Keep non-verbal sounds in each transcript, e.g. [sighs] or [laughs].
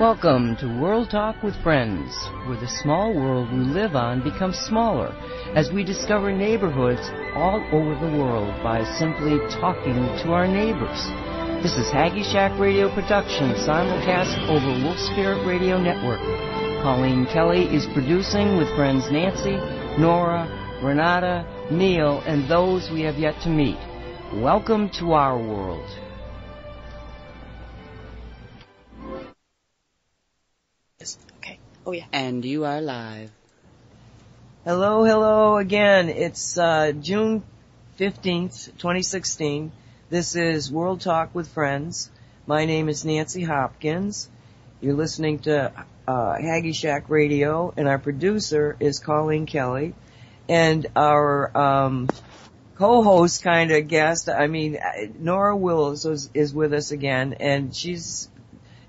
Welcome to World Talk with Friends, where the small world we live on becomes smaller as we discover neighborhoods all over the world by simply talking to our neighbors. This is Haggie Shack Radio Production, simulcast over Wolf Spirit Radio Network. Colleen Kelly is producing with friends Nancy, Nora, Renata, Neil, and those we have yet to meet. Welcome to our world. Oh yeah. And you are live. Hello, hello again. It's uh, June 15th, 2016. This is World Talk with Friends. My name is Nancy Hopkins. You're listening to uh, Haggie Shack Radio, and our producer is Colleen Kelly. And our um, co-host kind of guest, I mean, Nora Willow is, is with us again, and she's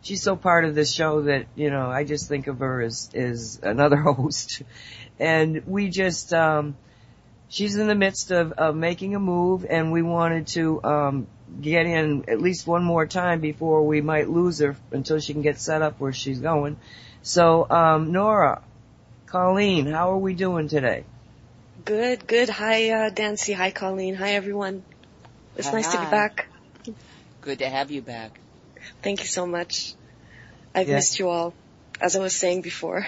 she's so part of this show that you know I just think of her as as another [laughs] host, and we just um, she's in the midst of, of making a move, and we wanted to um, get in at least one more time before we might lose her until she can get set up where she's going. So um, Nora, Colleen, how are we doing today? Good, good. Hi, uh, Nancy. Hi, Colleen. Hi, everyone. It's Hi, nice to be back. Good to have you back. Thank you so much. I've Yeah. missed you all, as I was saying before.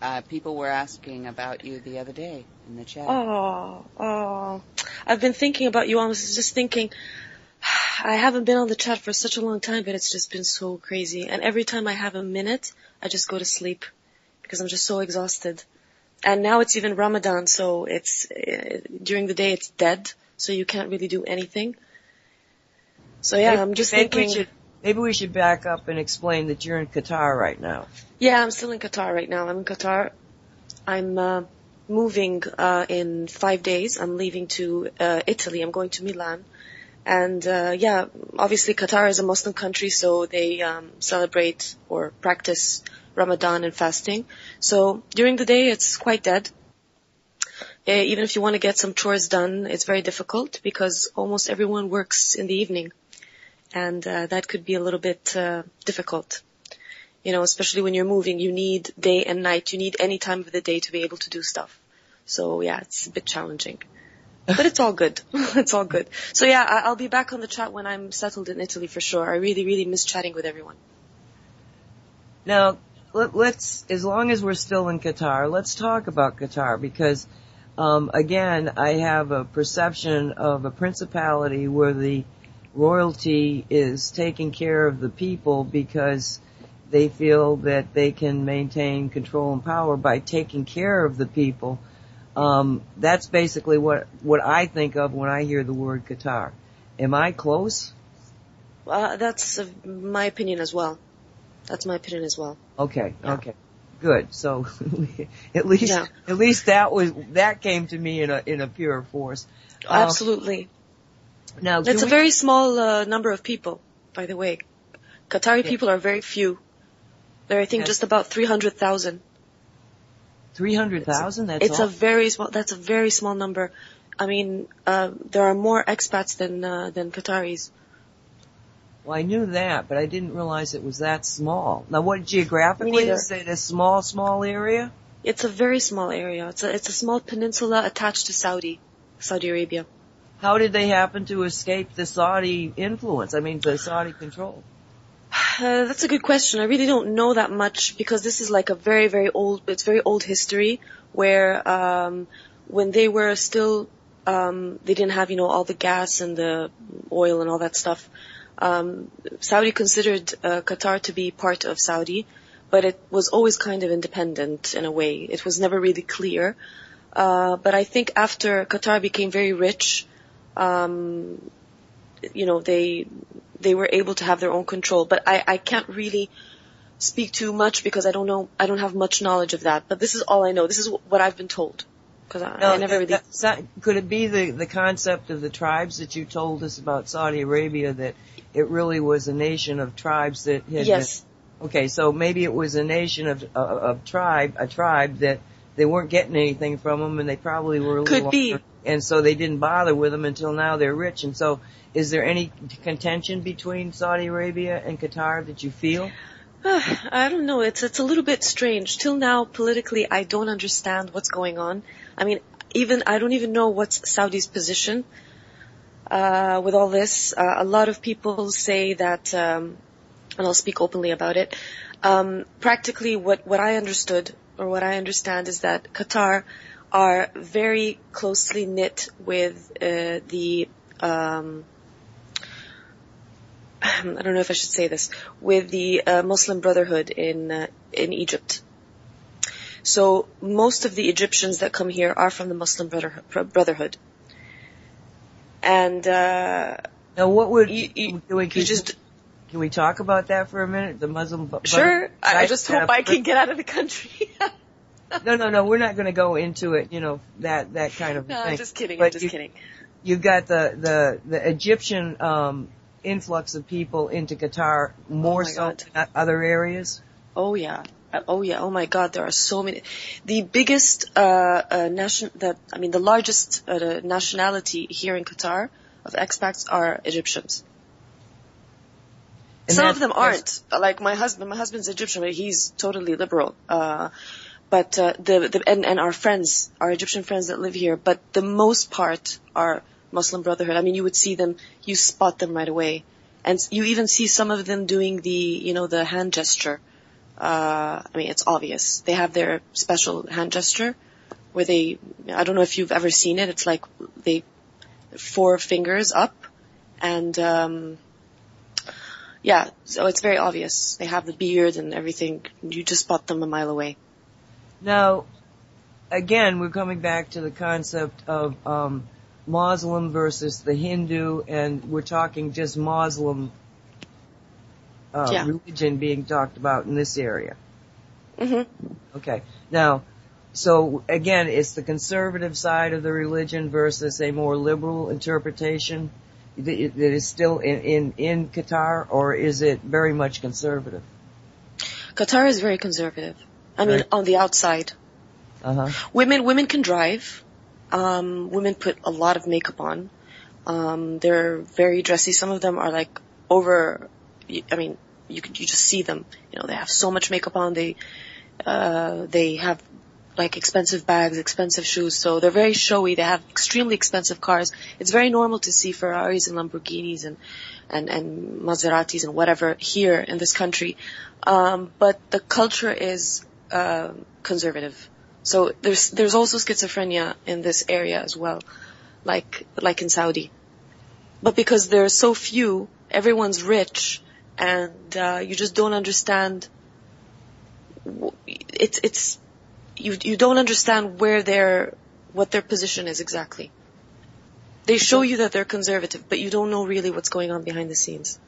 Uh, people were asking about you the other day in the chat. Oh, oh. I've been thinking about you. I was just thinking, [sighs] I haven't been on the chat for such a long time, but it's just been so crazy. And every time I have a minute, I just go to sleep because I'm just so exhausted. And now it's even Ramadan, so it's uh, during the day it's dead, so you can't really do anything. So yeah, Maybe- I'm just maybe thinking. Maybe we should back up and explain that you're in Qatar right now. Yeah, I'm still in Qatar right now. I'm in Qatar. I'm uh, moving uh, in five days. I'm leaving to uh, Italy. I'm going to Milan. And uh, yeah, obviously Qatar is a Muslim country, so they um, celebrate or practice Ramadan and fasting. So during the day, it's quite dead. Uh, even if you want to get some chores done, it's very difficult because almost everyone works in the evening, and uh, that could be a little bit uh, difficult you know, especially when you're moving, you need day and night. You need any time of the day to be able to do stuff. So yeah, it's a bit challenging. But it's all good. [laughs] it's all good. So yeah, I- I'll be back on the chat when I'm settled in Italy for sure. I really, really miss chatting with everyone. Now, let, let's, as long as we're still in Qatar, let's talk about Qatar because, um, again, I have a perception of a principality where the royalty is taking care of the people because they feel that they can maintain control and power by taking care of the people. Um, that's basically what what I think of when I hear the word Qatar. Am I close? Uh, that's uh, my opinion as well. That's my opinion as well. Okay, Yeah. okay. Good. So [laughs] at least Yeah. at least that was that came to me in a in a pure force. Um, Absolutely. Now a we- very small uh, number of people, by the way. Qatari Yeah. people are very few. They're, I think, just about 300,000. three hundred thousand. That's it's all. a very small. That's a very small number. I mean, uh, there are more expats than uh, than Qataris. well, I knew that, but I didn't realize it was that small. Now, what geographically is it? A small, small area? It's a very small area. It's a it's a small peninsula attached to Saudi, Saudi Arabia. How did they happen to escape the Saudi influence? I mean, the Saudi control. [sighs] Uh, that's a good question. I really don't know that much because this is like a very very old. It's very old history where um, when they were still um, they didn't have you know all the gas and the oil and all that stuff. Um, Saudi considered uh, Qatar to be part of Saudi, but it was always kind of independent in a way. It was never really clear. Uh, but I think after Qatar became very rich, um, you know, they they were able to have their own control. But I, I can't really speak too much because I don't know, I don't have much knowledge of that. But this is all I know. This is what I've been told. Because I, I never really. not- could it be the, the concept of the tribes that you told us about Saudi Arabia that it really was a nation of tribes that had Yes. been, okay, so maybe it was a nation of, of, of tribe, a tribe that they weren't getting anything from them and they probably were a little Could be. longer, and so they didn't bother with them until now they're rich and so is there any contention between Saudi Arabia and Qatar that you feel? [sighs] I don't know. It's it's a little bit strange. Till now, politically, I don't understand what's going on. I mean, even I don't even know what's Saudi's position uh, with all this. Uh, a lot of people say that, um, and I'll speak openly about it. Um, practically, what what I understood or what I understand is that Qatar are very closely knit with uh, the um, [sighs] I don't know if I should say this, with the uh, Muslim Brotherhood in uh, in Egypt. So most of the Egyptians that come here are from the Muslim Brotherhood. And uh, now, what would you, you, we, you just can we talk about that for a minute? The Muslim. Sure. I just hope I can get out of the country. [laughs] no, no, no. We're not going to go into it. You know that that kind of no, thing. I'm just kidding. But I'm just you, kidding. You've got the the the Egyptian um, influx of people into Qatar more oh so than other areas. Oh yeah. Uh, oh yeah. Oh my God. There are so many. The biggest uh, uh, nation that I mean the largest uh, nationality here in Qatar of expats are Egyptians. And Some of them aren't. Like my husband, my husband's Egyptian, but he's totally liberal. Uh, but uh, the, the and, and our friends, our Egyptian friends that live here, but the most part are Muslim Brotherhood. I mean, you would see them, you spot them right away, and you even see some of them doing the, you know, the hand gesture. Uh, I mean, it's obvious. They have their special hand gesture where they, I don't know if you've ever seen it. It's like they, four fingers up, and um, yeah, so it's very obvious. They have the beard and everything. You just spot them a mile away. Now, again, we're coming back to the concept of um, Muslim versus the Hindu, and we're talking just Muslim uh, Yeah. religion being talked about in this area. hmm Okay. Now, so again, it's the conservative side of the religion versus a more liberal interpretation that is still in, in, in Qatar, or is it very much conservative? Qatar is very conservative. I mean, Right. on the outside, Uh huh. women women can drive. Um, women put a lot of makeup on. Um, they're very dressy. Some of them are like over. I mean, you can you just see them. You know, they have so much makeup on. They uh, they have like expensive bags, expensive shoes. So they're very showy. They have extremely expensive cars. It's very normal to see Ferraris and Lamborghinis and and and Maseratis and whatever here in this country. Um, but the culture is uh, conservative. So there's there's also schizophrenia in this area as well, like like in Saudi. But because there are so few, everyone's rich, and uh, you just don't understand. It's it's you you don't understand where their what their position is exactly. They show you that they're conservative, but you don't know really what's going on behind the scenes.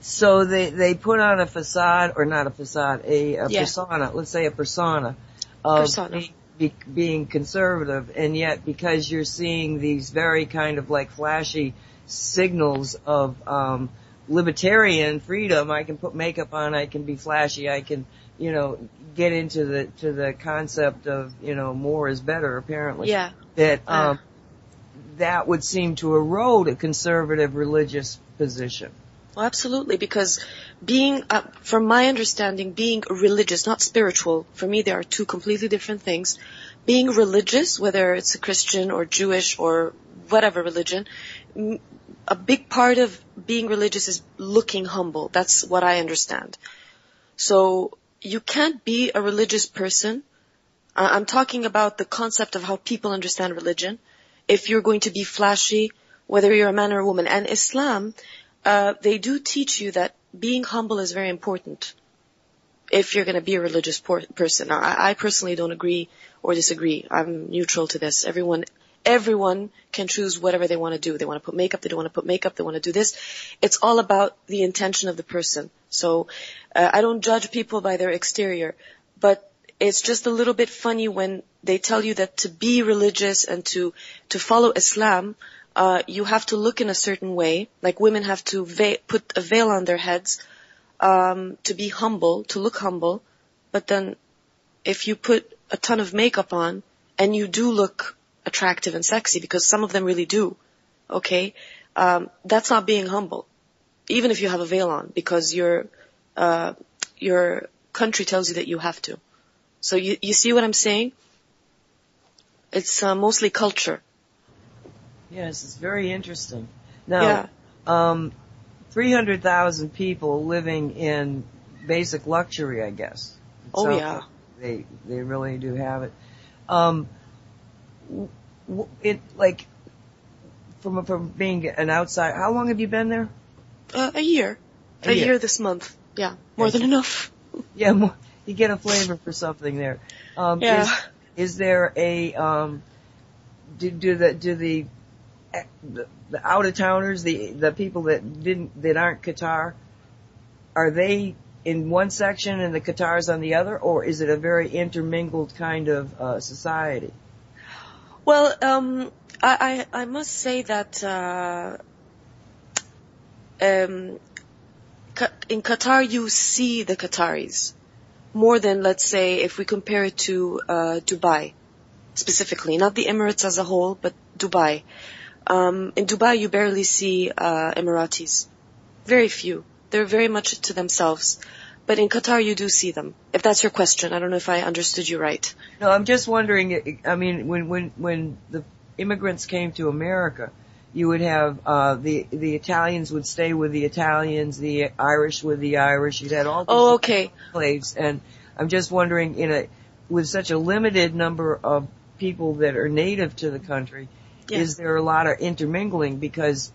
So they they put on a facade, or not a facade, a, a Yeah. persona. Let's say a persona of Persona. Be, be, being conservative, and yet because you're seeing these very kind of like flashy signals of um, libertarian freedom, I can put makeup on, I can be flashy, I can you know get into the to the concept of you know more is better. Apparently, Yeah. that Uh. um, that would seem to erode a conservative religious position. Well, absolutely, because being, uh, from my understanding, being religious, not spiritual, for me there are two completely different things. Being religious, whether it's a Christian or Jewish or whatever religion, m- a big part of being religious is looking humble. That's what I understand. So you can't be a religious person. I'm talking about the concept of how people understand religion. If you're going to be flashy, whether you're a man or a woman, and Islam, uh, they do teach you that being humble is very important if you're going to be a religious por- person. I, I personally don't agree or disagree. I'm neutral to this. Everyone, everyone can choose whatever they want to do. They want to put makeup. They don't want to put makeup. They want to do this. It's all about the intention of the person. So uh, I don't judge people by their exterior, but it's just a little bit funny when they tell you that to be religious and to to follow Islam, uh, you have to look in a certain way. Like women have to put a veil on their heads um, to be humble, to look humble. But then, if you put a ton of makeup on and you do look attractive and sexy, because some of them really do, okay, um, that's not being humble. Even if you have a veil on, because you're uh, your country tells you that you have to. So you, you see what I'm saying? It's uh, mostly culture. Yes, it's very interesting. Now, Yeah. um, 300,000 people living in basic luxury, I guess. It Oh, yeah. like They, they really do have it. Um, it, like, from, from being an outside, how long have you been there? Uh, a year. A A, year. year. this month. Yeah. More than enough. [laughs] Yeah, more, you get a flavor for something there. Um, Yeah. Is, is there a, um, do, do the, do the, eh, the, the out of towners, the, the people that didn't, that aren't Qatar, are they in one section and the Qatars on the other, or is it a very intermingled kind of, uh, society? Well, um, I, I, I must say that, uh, um, in Qatar you see the Qataris more than, let's say, if we compare it to uh, Dubai specifically, not the Emirates as a whole, but Dubai. Um, in Dubai you barely see uh, Emiratis, very few. They're very much to themselves. But in Qatar you do see them. If that's your question, I don't know if I understood you right. No, I'm just wondering, I mean, when, when, when the immigrants came to America, you would have, uh, the, the Italians would stay with the Italians, the Irish with the Irish, you'd had all these Oh, okay. slaves, and I'm just wondering, in a, with such a limited number of people that are native to the country, Yeah. is there a lot of intermingling because,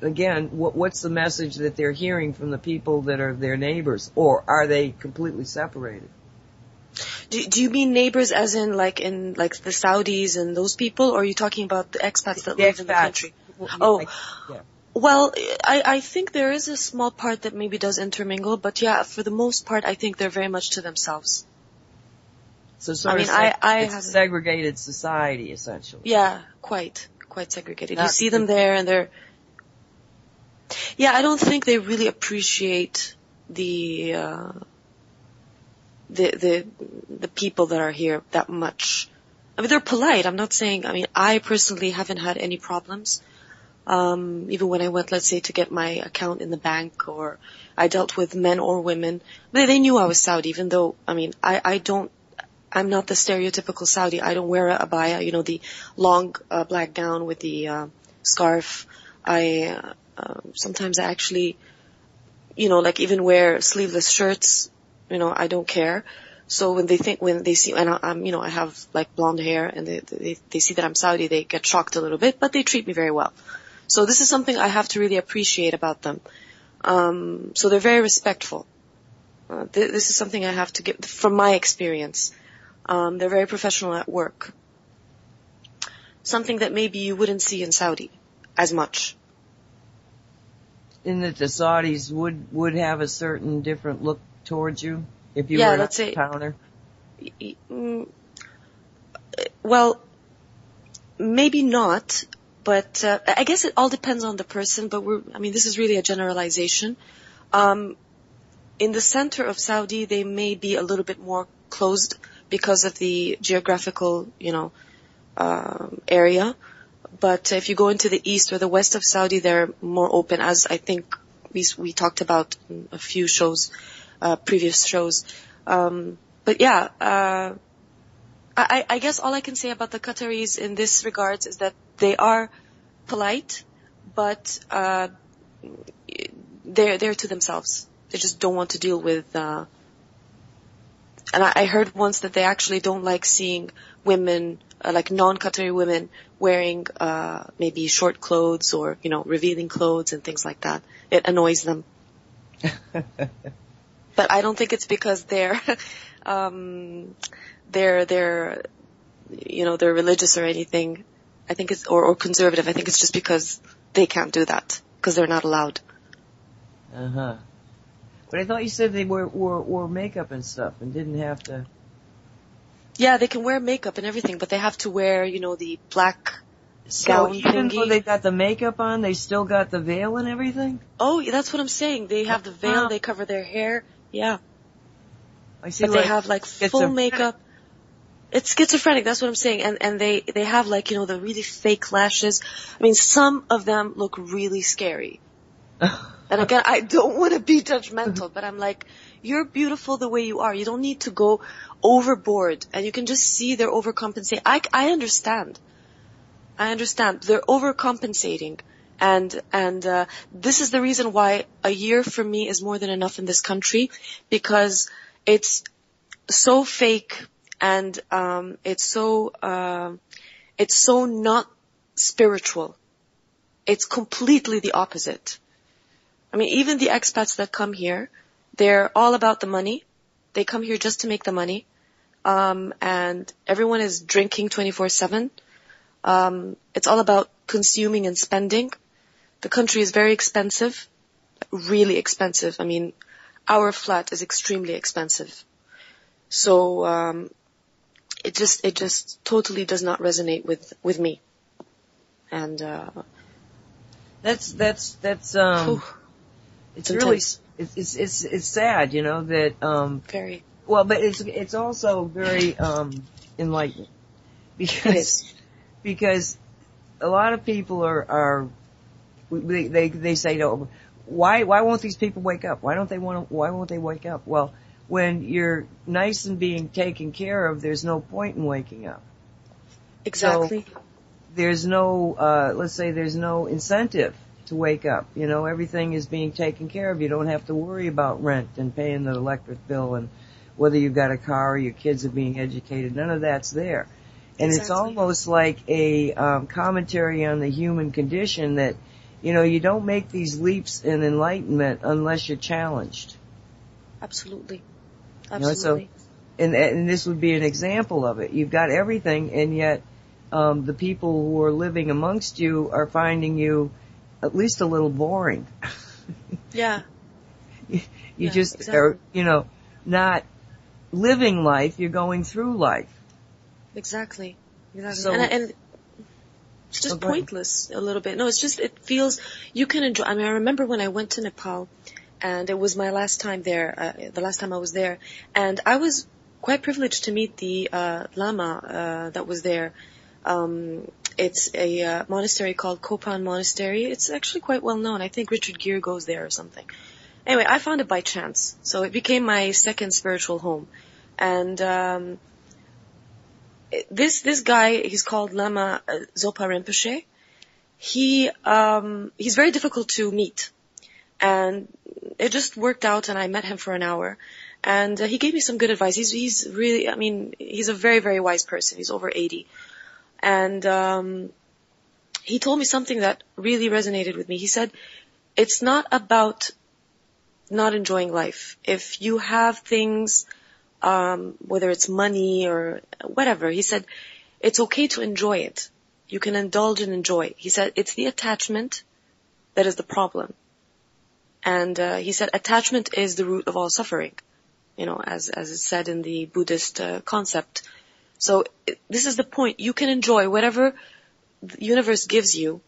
again, what, what's the message that they're hearing from the people that are their neighbors, or are they completely separated? Do, do you mean neighbors as in like in like the Saudis and those people, or are you talking about the expats that The live in the expats. country? Oh. like, yeah. Well, I, I think there is a small part that maybe does intermingle, but yeah, for the most part, I think they're very much to themselves. So sort I mean, I- seg- I it's a segregated society essentially. Yeah, quite, quite segregated. you see them there and they're, yeah, I don't think they really appreciate the, uh, the, the, the people that are here that much. I mean, they're polite. I'm not saying, I mean, I personally haven't had any problems. Um, even when I went, let's say, to get my account in the bank or I dealt with men or women, but they knew I was Saudi, even though, I mean, I, I don't, I'm not the stereotypical Saudi. I don't wear a abaya, you know, the long uh, black gown with the uh, scarf. I uh, sometimes I actually, you know, like even wear sleeveless shirts. You know, I don't care. So when they think when they see and I, I'm, you know, I have like blonde hair and they, they they see that I'm Saudi, they get shocked a little bit, but they treat me very well. So this is something I have to really appreciate about them. Um, so they're very respectful. Uh, th- this is something I have to get from my experience. Um, they're very professional at work. Something that maybe you wouldn't see in Saudi as much. In that the Saudis would would have a certain different look towards you if you Yeah, were let's say-. Mm, Well, maybe not, but uh, I guess it all depends on the person. But we're, I mean, this is really a generalization. Um, in the center of Saudi, they may be a little bit more closed because of the geographical, you know, um, area. But if you go into the east or the west of Saudi, they're more open, as I think we we talked about in a few shows, uh, previous shows. Um, but yeah, uh, I, I guess all I can say about the Qataris in this regards is that they are polite, but uh, they're they're to themselves. They just don't want to deal with. Uh, and I, I heard once that they actually don't like seeing women, uh, like non-Qatari women, wearing uh, maybe short clothes or you know revealing clothes and things like that. It annoys them. [laughs] But I don't think it's because they're [laughs] um, they're they're you know they're religious or anything. I think it's or, or conservative. I think it's just because they can't do that because they're not allowed. Uh huh. But I thought you said they wore, wore wore makeup and stuff and didn't have to. Yeah, they can wear makeup and everything, but they have to wear you know the black. So Gown even though they got the makeup on, they still got the veil and everything. Oh, that's what I'm saying. They have the veil. Wow. They cover their hair. Yeah, I see. but they have like full makeup. It's schizophrenic. That's what I'm saying. And and they they have like you know the really fake lashes. I mean, some of them look really scary. [laughs] and again, I don't want to be judgmental, but I'm like, you're beautiful the way you are. You don't need to go overboard and you can just see they're overcompensating. I, I understand. I understand. They're overcompensating. And, and, uh, this is the reason why a year for me is more than enough in this country because it's so fake and, um, it's so, uh, it's so not spiritual. It's completely the opposite. I mean, even the expats that come here, they're all about the money. They come here just to make the money. Um, and everyone is drinking 24-7. Um, it's all about consuming and spending. The country is very expensive, really expensive. I mean, our flat is extremely expensive. So, um, it just, it just totally does not resonate with, with me. And, uh, that's, that's, that's, um, whew, it's it's really, it's, it's, it's, sad, you know, that, um, very, well, but it's, it's also very, um, enlightening. Because, because a lot of people are, are, they, they, they say, no, why, why won't these people wake up? Why don't they want to, why won't they wake up? Well, when you're nice and being taken care of, there's no point in waking up. Exactly. There's no, uh, let's say there's no incentive to wake up. You know, everything is being taken care of. You don't have to worry about rent and paying the electric bill and whether you've got a car or your kids are being educated. None of that's there. And it's almost like a um, commentary on the human condition that, you know, you don't make these leaps in enlightenment unless you're challenged. Absolutely. know, so- Absolutely. and and this would be an example of it. You've got everything, and yet um, the people who are living amongst you are finding you at least a little boring. yeah. [laughs] you Yeah, just exactly. are, you know, not living life. You're going through life. Exactly. Exactly. So- and, and it's just Oh, pointless a little bit. No, it's just, it feels, you can enjoy, I mean, I remember when I went to Nepal and it was my last time there, uh, the last time I was there, and I was quite privileged to meet the, uh, Lama, uh, that was there. Um, it's a uh, monastery called Kopan Monastery. It's actually quite well known. I think Richard Gere goes there or something. Anyway, I found it by chance, so it became my second spiritual home. And um, this this guy, he's called Lama uh, Zopa Rinpoche. He um, he's very difficult to meet, and it just worked out. And I met him for an hour, and uh, he gave me some good advice. He's he's really, I mean, he's a very very wise person. He's over eighty, and um, he told me something that really resonated with me. He said, "It's not about not enjoying life. If you have things." Um, whether it's money or whatever. He said, it's okay to enjoy it. You can indulge and enjoy. He said, it's the attachment that is the problem. And uh, he said, attachment is the root of all suffering. You know, as as is said in the Buddhist uh, concept. So it, this is the point. You can enjoy whatever the universe gives you,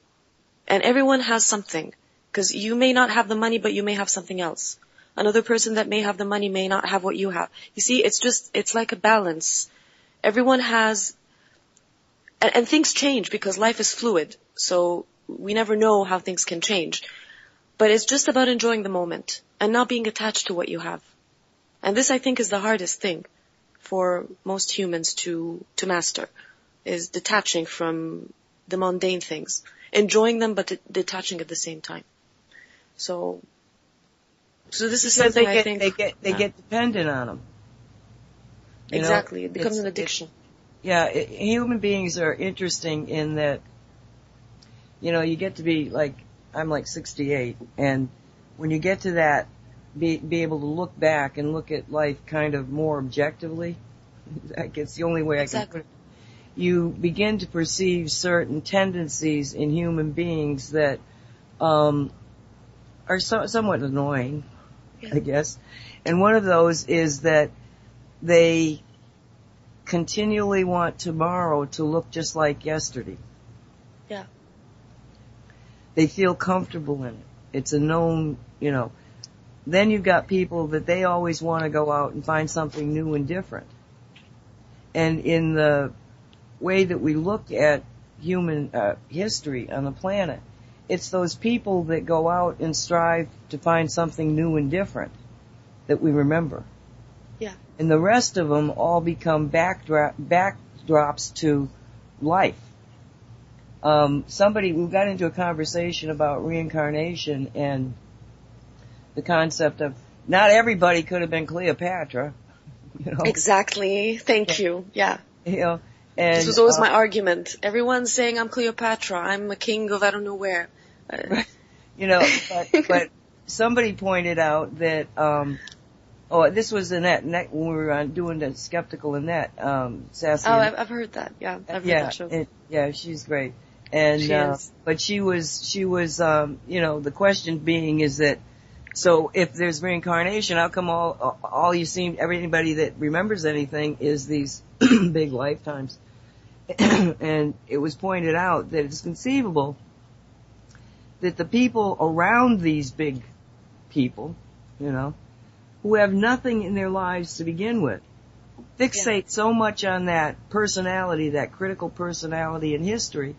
and everyone has something. Because you may not have the money, but you may have something else. Another person that may have the money may not have what you have. You see, it's just, it's like a balance. Everyone has, and, and things change because life is fluid. So we never know how things can change. But it's just about enjoying the moment and not being attached to what you have. And this I think is the hardest thing for most humans to, to master is detaching from the mundane things, enjoying them but de- detaching at the same time. So, so this is Because something they I get think they get they yeah. get dependent on them. You know, exactly. It becomes an addiction. yeah, it, human beings are interesting in that, you know, you get to be like, I'm like 68, and when you get to that, be, be able to look back and look at life kind of more objectively, [laughs] like it's the only way I Exactly. can put it. You begin to perceive certain tendencies in human beings that, um, are so, somewhat annoying, Yeah. I guess. And one of those is that they continually want tomorrow to look just like yesterday. Yeah. They feel comfortable in it. It's a known, you know. Then you've got people that they always want to go out and find something new and different. And in the way that we look at human uh, history on the planet, it's those people that go out and strive to find something new and different that we remember. Yeah. And the rest of them all become backdrop, backdrops to life. Um, somebody, we got into a conversation about reincarnation and the concept of not everybody could have been Cleopatra. [laughs] You know, Exactly. Thank you. Yeah. you know, and This was always uh, my argument. Everyone's saying I'm Cleopatra. I'm a king of I don't know where. Uh, [laughs] you know, but, but somebody pointed out that, um, oh, this was Annette, Annette when we were on doing the skeptical Annette, um, sassy. oh, I've, I've heard that. Yeah, I've heard yeah, that show. and- yeah, she's great. And, She uh, is. but she was, she was, um, you know, the question being is that, so if there's reincarnation, how come all, all you seem, everybody that remembers anything is these [clears throat] big lifetimes? [clears throat] and it was pointed out that it's conceivable that the people around these big people, you know, who have nothing in their lives to begin with, fixate so much on that personality, that critical personality in history,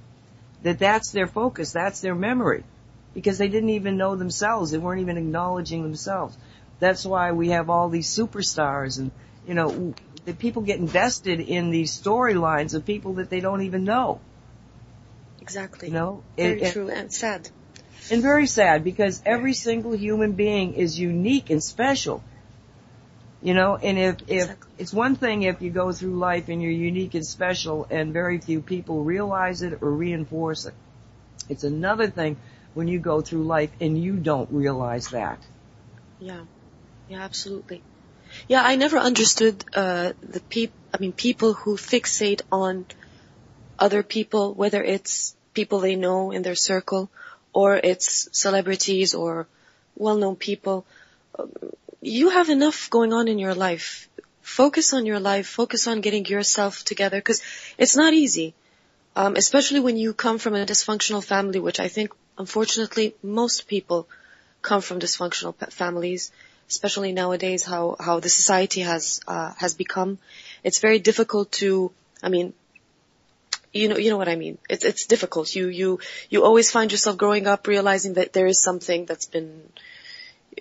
that that's their focus, that's their memory. Because they didn't even know themselves, they weren't even acknowledging themselves. That's why we have all these superstars and, you know, the people get invested in these storylines of people that they don't even know, Exactly. you know? Very true and sad. And very sad because every single human being is unique and special. You know, and if, if, it's one thing if you go through life and you're unique and special and very few people realize it or reinforce it. It's another thing when you go through life and you don't realize that. Yeah. Yeah, absolutely. Yeah, I never understood uh the peop I mean people who fixate on other people, whether it's people they know in their circle or it's celebrities or well-known people. You have enough going on in your life. Focus on your life, focus on getting yourself together because it's not easy. Um, especially when you come from a dysfunctional family, which I think unfortunately most people come from dysfunctional families, especially nowadays how, how the society has, uh, has become. It's very difficult to, I mean, you know, you know what I mean. It's, it's difficult. You, you, you always find yourself growing up realizing that there is something that's been,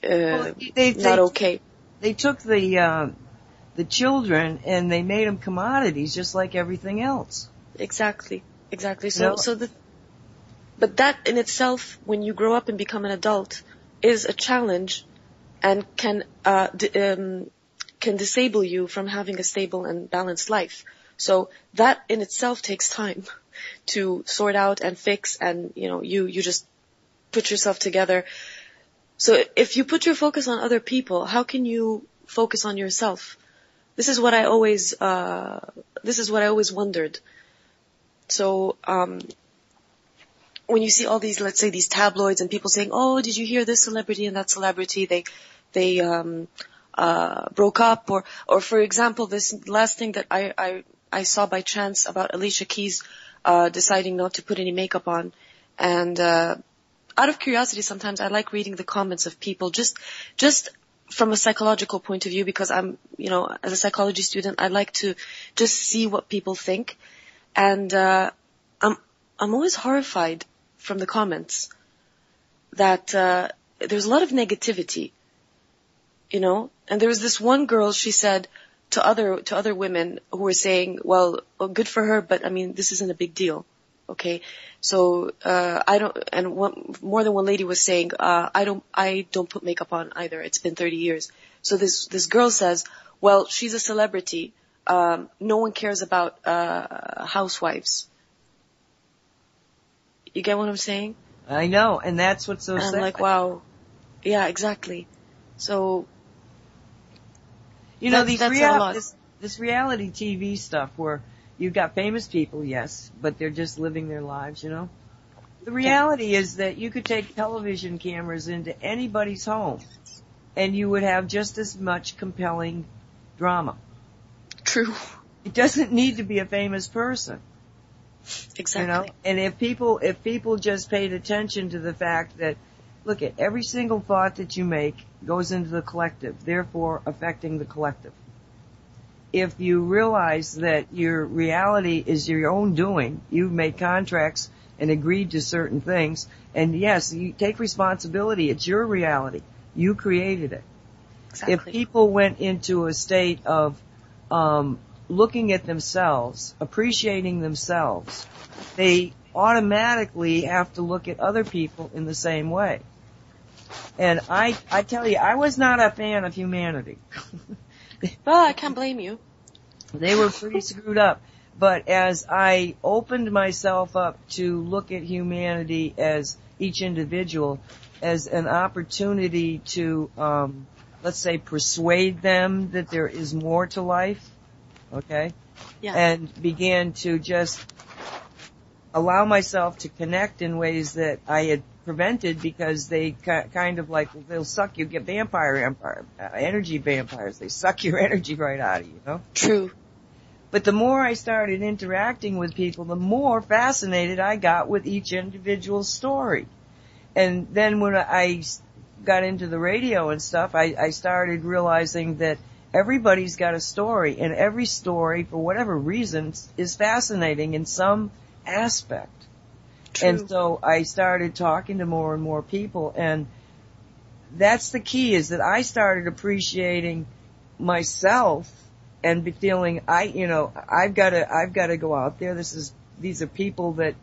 uh, they, not they, okay. they took the, uh, the children and they made them commodities just like everything else. Exactly. Exactly. So, No. so the, but that in itself, when you grow up and become an adult, is a challenge and can, uh, d- um, can disable you from having a stable and balanced life. So that in itself takes time [laughs] to sort out and fix and, you know, you, you just put yourself together. So if you put your focus on other people, how can you focus on yourself? This is what I always, uh, this is what I always wondered. So, um, when you see all these, let's say these tabloids and people saying, "Oh, did you hear this celebrity and that celebrity? They, they, um, uh, broke up," or, or for example, this last thing that I, I, I saw by chance about Alicia Keys, uh, deciding not to put any makeup on, and uh, out of curiosity, sometimes I like reading the comments of people just, just from a psychological point of view because I'm, you know, as a psychology student, I like to just see what people think, and uh, I'm, I'm always horrified from the comments that uh, there's a lot of negativity, you know. And there was this one girl. She said to other to other women who were saying, "Well, well good for her, but I mean, this isn't a big deal." Okay, so uh, I don't, and one, more than one lady was saying, uh, "I don't, I don't put makeup on either. It's been 30 years." So this this girl says, "Well, she's a celebrity. Um, no one cares about uh, housewives." You get what I'm saying? I know, and that's what's so And I'm sad. like, wow. Yeah, exactly. So, You know, That- these real, this, this reality TV stuff where you've got famous people, yes, but they're just living their lives, you know? The reality is that you could take television cameras into anybody's home and you would have just as much compelling drama. true. It doesn't need to be a famous person, Exactly. you know? And if people, if people just paid attention to the fact that, look at every single thought that you make goes into the collective, therefore affecting the collective. If you realize that your reality is your own doing, you've made contracts and agreed to certain things, And yes, you take responsibility. It's your reality. You created it. Exactly. If people went into a state of um, looking at themselves, appreciating themselves, they automatically have to look at other people in the same way. And I, I tell you, I was not a fan of humanity. [laughs] well, I can't blame you. They were pretty screwed up. But as I opened myself up to look at humanity as each individual, as an opportunity to, um, let's say, persuade them that there is more to life, okay? Yeah. And began to just allow myself to connect in ways that I had prevented because they kind of like they'll suck you get vampire empire uh, energy vampires. They suck your [laughs] energy right out of you, you know? True. But the more I started interacting with people the more fascinated I got with each individual story. And then when I got into the radio and stuff I, I started realizing that everybody's got a story and every story for whatever reason is fascinating in some aspect True. and so I started talking to more and more people and that's the key is that I started appreciating myself and be feeling I, you know, I've got to, I've got to go out there. This is, these are people that,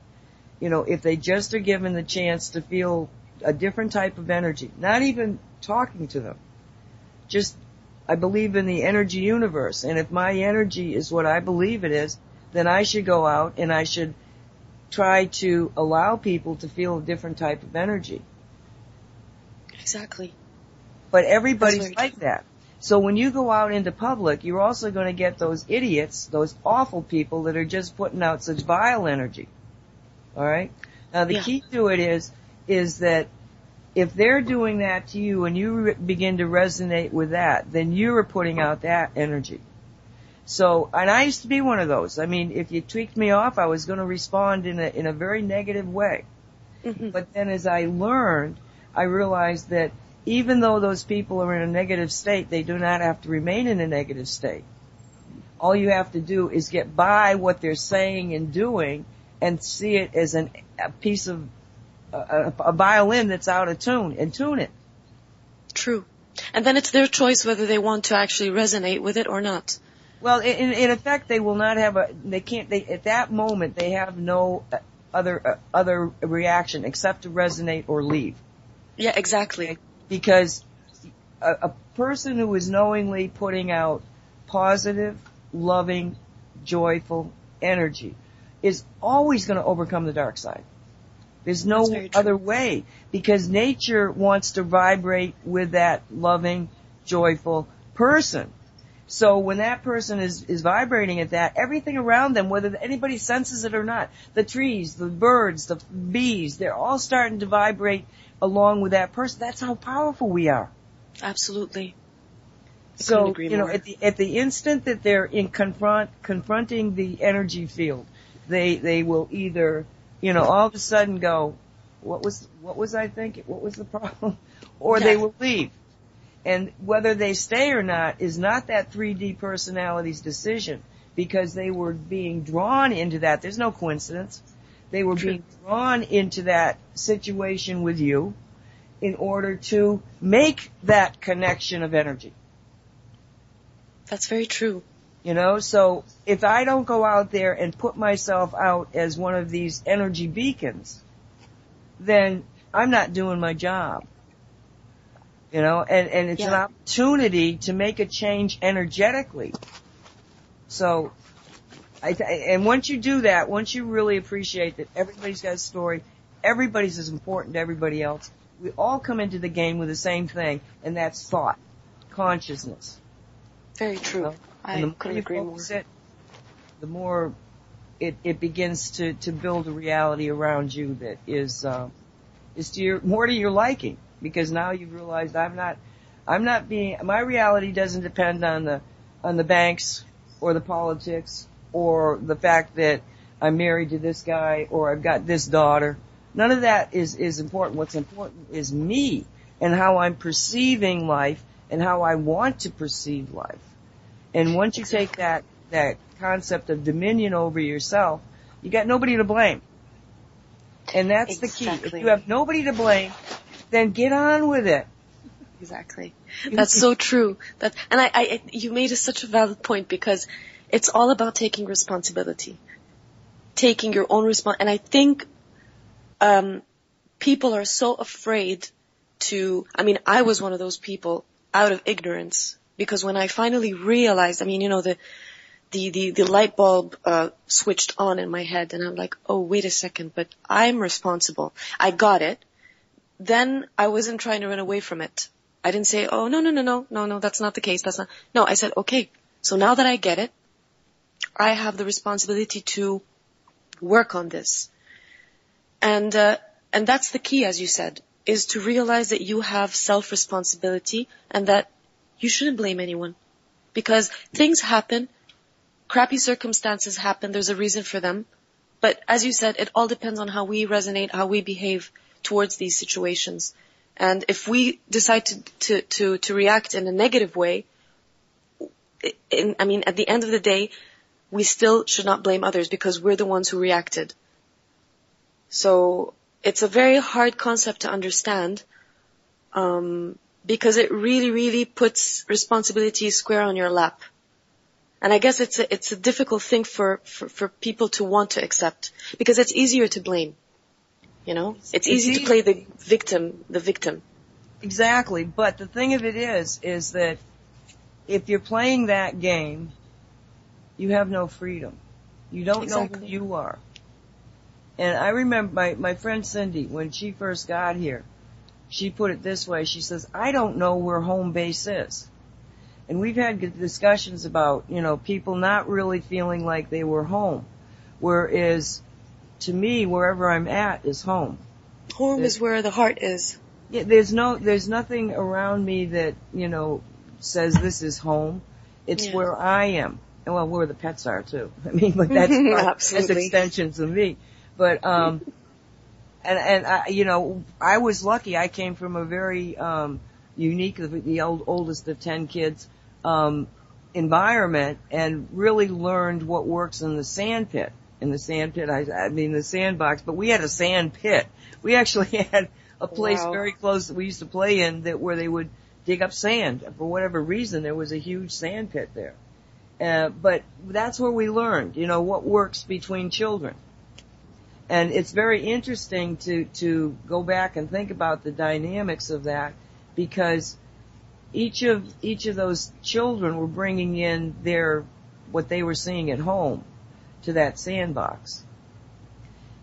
you know, if they just are given the chance to feel a different type of energy, not even talking to them, just, I believe in the energy universe. And if my energy is what I believe it is, then I should go out and I should try to allow people to feel a different type of energy. Exactly. But everybody's like that. So when you go out into public, you're also going to get those idiots, those awful people that are just putting out such vile energy. Alright? Now the Yeah. key to it is, is that if they're doing that to you and you re- begin to resonate with that, then you're putting out that energy. So, and I used to be one of those. I mean, if you tweaked me off, I was going to respond in a, in a very negative way. hmm But then as I learned, I realized that even though those people are in a negative state, they do not have to remain in a negative state. All you have to do is get by what they're saying and doing and see it as an, a piece of, a, a violin that's out of tune and tune it. True. And then it's their choice whether they want to actually resonate with it or not. Well, in, in effect, they will not have a, they can't, they, at that moment, they have no uh, other, uh, other reaction except to resonate or leave. Yeah, exactly. because a, a person who is knowingly putting out positive, loving, joyful energy is always going to overcome the dark side. There's no other way because nature wants to vibrate with that loving, joyful person. So when that person is, is vibrating at that, everything around them, whether anybody senses it or not, the trees, the birds, the bees, they're all starting to vibrate along with that person. That's how powerful we are. Absolutely. couldn't So, you know, more. at the, at the instant that they're in confront, confronting the energy field, they, they will either, you know, all of a sudden go, what was, what was I thinking? What was the [laughs] problem? Or they will leave. And whether they stay or not is not that 3D personality's decision because they were being drawn into that. There's no coincidence. They were being drawn into that situation with you in order to make that connection of energy. That's very true. You know, so if I don't go out there and put myself out as one of these energy beacons, then I'm not doing my job. You know, and, and it's an opportunity to make a change energetically. So, I, th- and once you do that, once you really appreciate that everybody's got a story, everybody's as important to everybody else, we all come into the game with the same thing, and that's thought, consciousness. Very true. Well, I and the couldn't agree more. it, the more it, it begins to, to build a reality around you that is uh, is to your more to your liking because now you've realized I'm not I'm not being my reality doesn't depend on the on the banks or the politics or the fact that I'm married to this guy or I've got this daughter. None of that is is important. What's important is me and how I'm perceiving life and how I want to perceive life. And once you take that, that concept of dominion over yourself, you got nobody to blame. And that's the key. If you have nobody to blame, then get on with it. Exactly. That's so true. That and I, I you made a, such a valid point because it's all about taking responsibility, taking your own response. And I think um, people are so afraid to. I mean, I was one of those people out of ignorance because when I finally realized, I mean, you know, the the the, the light bulb uh, switched on in my head, and I'm like, oh, wait a second, but I'm responsible. I got it. Then I wasn't trying to run away from it. I didn't say, oh, no, no, no, no, no, no, that's not the case. That's not. No, I said, okay, so now that I get it, I have the responsibility to work on this. And, uh, and that's the key, as you said, is to realize that you have self-responsibility and that you shouldn't blame anyone. Because things happen, crappy circumstances happen, there's a reason for them. But as you said, it all depends on how we resonate, how we behave towards these situations. And if we decide to, to, to, to react in a negative way, in, I mean, at the end of the day, we still should not blame others because we're the ones who reacted. So it's a very hard concept to understand, um, because it really, really puts responsibility square on your lap. And I guess it's a, it's a difficult thing for, for, for people to want to accept because it's easier to blame. You know, it's, It's easy easy- to play the victim, the victim. Exactly. But the thing of it is, is that if you're playing that game, you have no freedom. You don't know who you are. And I remember my, my friend Cindy, when she first got here, she put it this way. She says, I don't know where home base is. And we've had good discussions about, you know, people not really feeling like they were home. Whereas, to me, wherever I'm at is home. Home is where the heart is. Yeah, there's no, there's nothing around me that, you know, says this is home. It's Yeah. where I am. And well, where the pets are too. [laughs] I mean, but that's, [laughs] that's extensions of me. But, um, and, and I, you know, I was lucky. I came from a very, um, unique, the old, oldest of 10 kids, um, environment and really learned what works in the sand pit. In the sand pit, I, I mean the sandbox, but we had a sand pit. We actually [laughs] had a place Wow. very close that we used to play in that where they would dig up sand. For whatever reason, there was a huge sand pit there. Uh, but that's where we learned, you know, what works between children. And it's very interesting to, to go back and think about the dynamics of that because each of, each of those children were bringing in their, what they were seeing at home to that sandbox.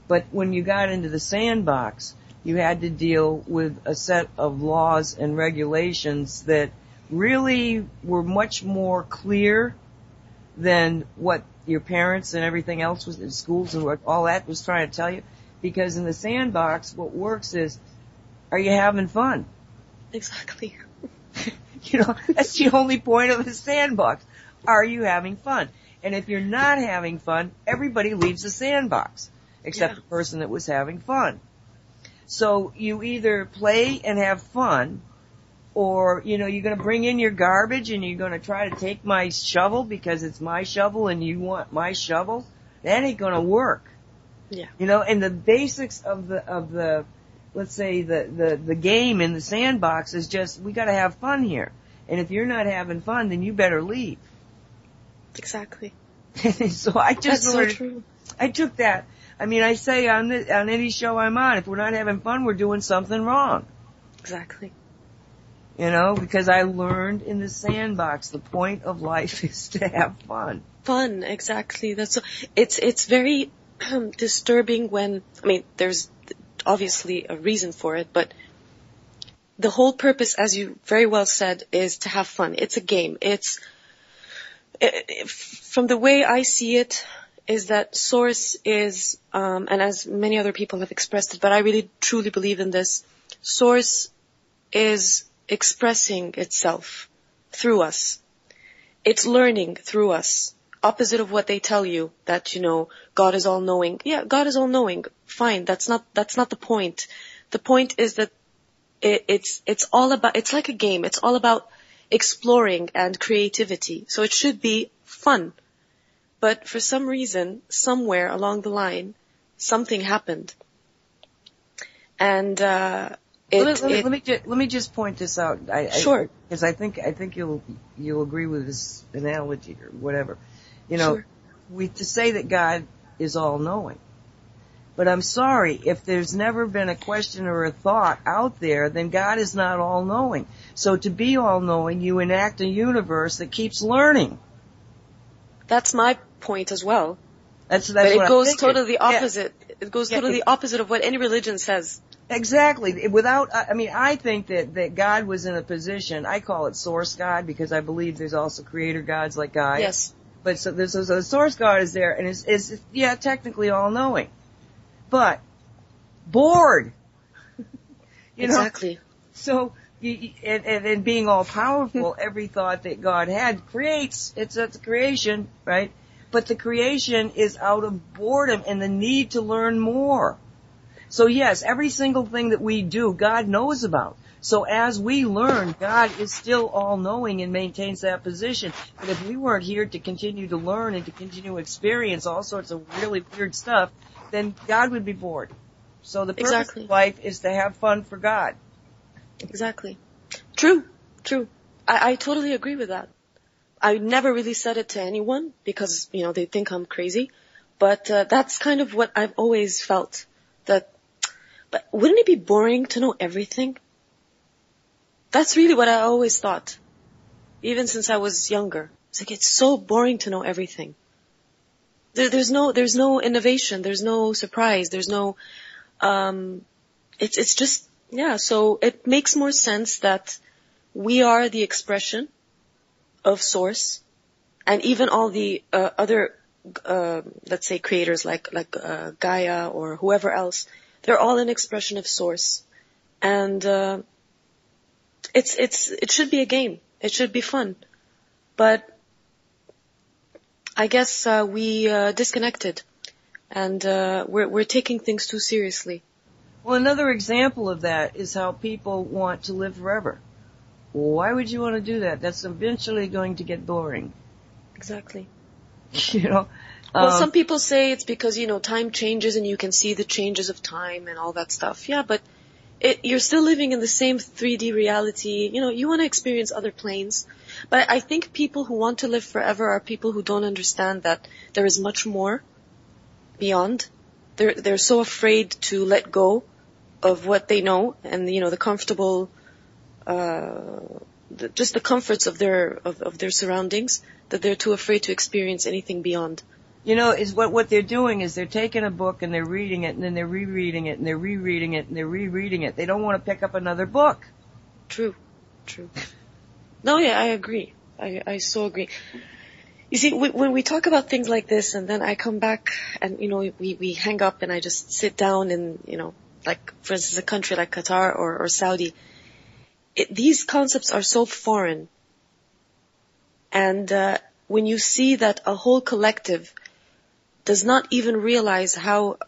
But when you got into the sandbox, you had to deal with a set of laws and regulations that really were much more clear than what your parents and everything else was in schools and what all that was trying to tell you. Because in the sandbox, what works is, are you having fun? Exactly. [laughs] You know, that's the only point of the sandbox. Are you having fun? And if you're not having fun, everybody leaves the sandbox, except Yeah. the person that was having fun. So you either play and have fun, or, you know, you're gonna bring in your garbage and you're gonna try to take my shovel because it's my shovel and you want my shovel. That ain't gonna work. Yeah. You know, and the basics of the, of the, let's say the, the, the game in the sandbox is just, we gotta have fun here. And if you're not having fun, then you better leave. Exactly. [laughs] so I just That's so learned, true. I took that. I mean, I say on the, on any show I'm on, if we're not having fun, we're doing something wrong. Exactly. You know, because I learned in the sandbox, the point of life [laughs] is to have fun. Fun, exactly. That's so, it's it's very um, disturbing when I mean there's obviously a reason for it, but the whole purpose, as you very well said, is to have fun. It's a game. It's from the way I see it is that source is, um, and as many other people have expressed it, but I really truly believe in this. Source is expressing itself through us. It's learning through us. Opposite of what they tell you that, you know, God is all knowing. Yeah, God is all knowing. Fine. That's not, that's not the point. The point is that it, it's, it's all about, it's like a game. It's all about exploring and creativity. So it should be fun. But for some reason, somewhere along the line, something happened. and uh, it, let, me, let, me, it- let me just let me just point this out. I, Sure. Because I, think I think you'll you'll agree with this analogy or whatever. You know, Sure. we to say that God is all knowing. But I'm sorry, if there's never been a question or a thought out there, then God is not all knowing. So to be all knowing, you enact a universe that keeps learning. that's my point as well. That's that's But what it goes totally the Yeah. opposite. It goes Yeah, totally the opposite of what any religion says. Exactly. Without, I mean, I think that, that God was in a position, I call it source God because I believe there's also creator gods like God. Yes. But so there's, so the source God is there and is, is, yeah, technically all knowing. But, bored. [laughs] you know, exactly. so, you, and, and, and being all powerful, [laughs] every thought that God had creates, it's, it's a creation, right? But the creation is out of boredom and the need to learn more. So yes, every single thing that we do, God knows about. So as we learn, God is still all knowing and maintains that position. But if we weren't here to continue to learn and to continue to experience all sorts of really weird stuff, then God would be bored. So the purpose Exactly. of life is to have fun for God. Exactly. True. True. I, I totally agree with that. I never really said it to anyone because, you know, they think I'm crazy. But uh, that's kind of what I've always felt. That, but wouldn't it be boring to know everything? That's really what I always thought. Even since I was younger. It's like, it's so boring to know everything. There, there's no, there's no innovation. There's no surprise. There's no, um, it's, it's just, yeah, so it makes more sense that we are the expression of source and even all the uh, other, uh, let's say creators like, like, uh, Gaia or whoever else, they're all an expression of source. And, uh, it's, it's, it should be a game. It should be fun. But I guess, uh, we, uh, disconnected and, uh, we're, we're taking things too seriously. Well, another example of that is how people want to live forever. Why would you want to do that? That's eventually going to get boring. Exactly. [laughs] you know? Well, Um, some people say it's because, you know, time changes and you can see the changes of time and all that stuff. Yeah, but it, you're still living in the same 3D reality. You know, you want to experience other planes. But I think people who want to live forever are people who don't understand that there is much more beyond. They're, they're so afraid to let go of what they know and, you know, the comfortable, uh, the, just the comforts of their, of, of their surroundings that they're too afraid to experience anything beyond. You know, is what what they're doing is they're taking a book and they're reading it and then they're rereading it and they're rereading it and they're rereading it. They don't want to pick up another book. True, true. No, yeah, I agree. I, I so agree. You see, we, when we talk about things like this and then I come back and, you know, we, we hang up and I just sit down and, you know, like, for instance, a country like Qatar or, or Saudi, it, these concepts are so foreign. And, uh, when you see that a whole collective does not even realize how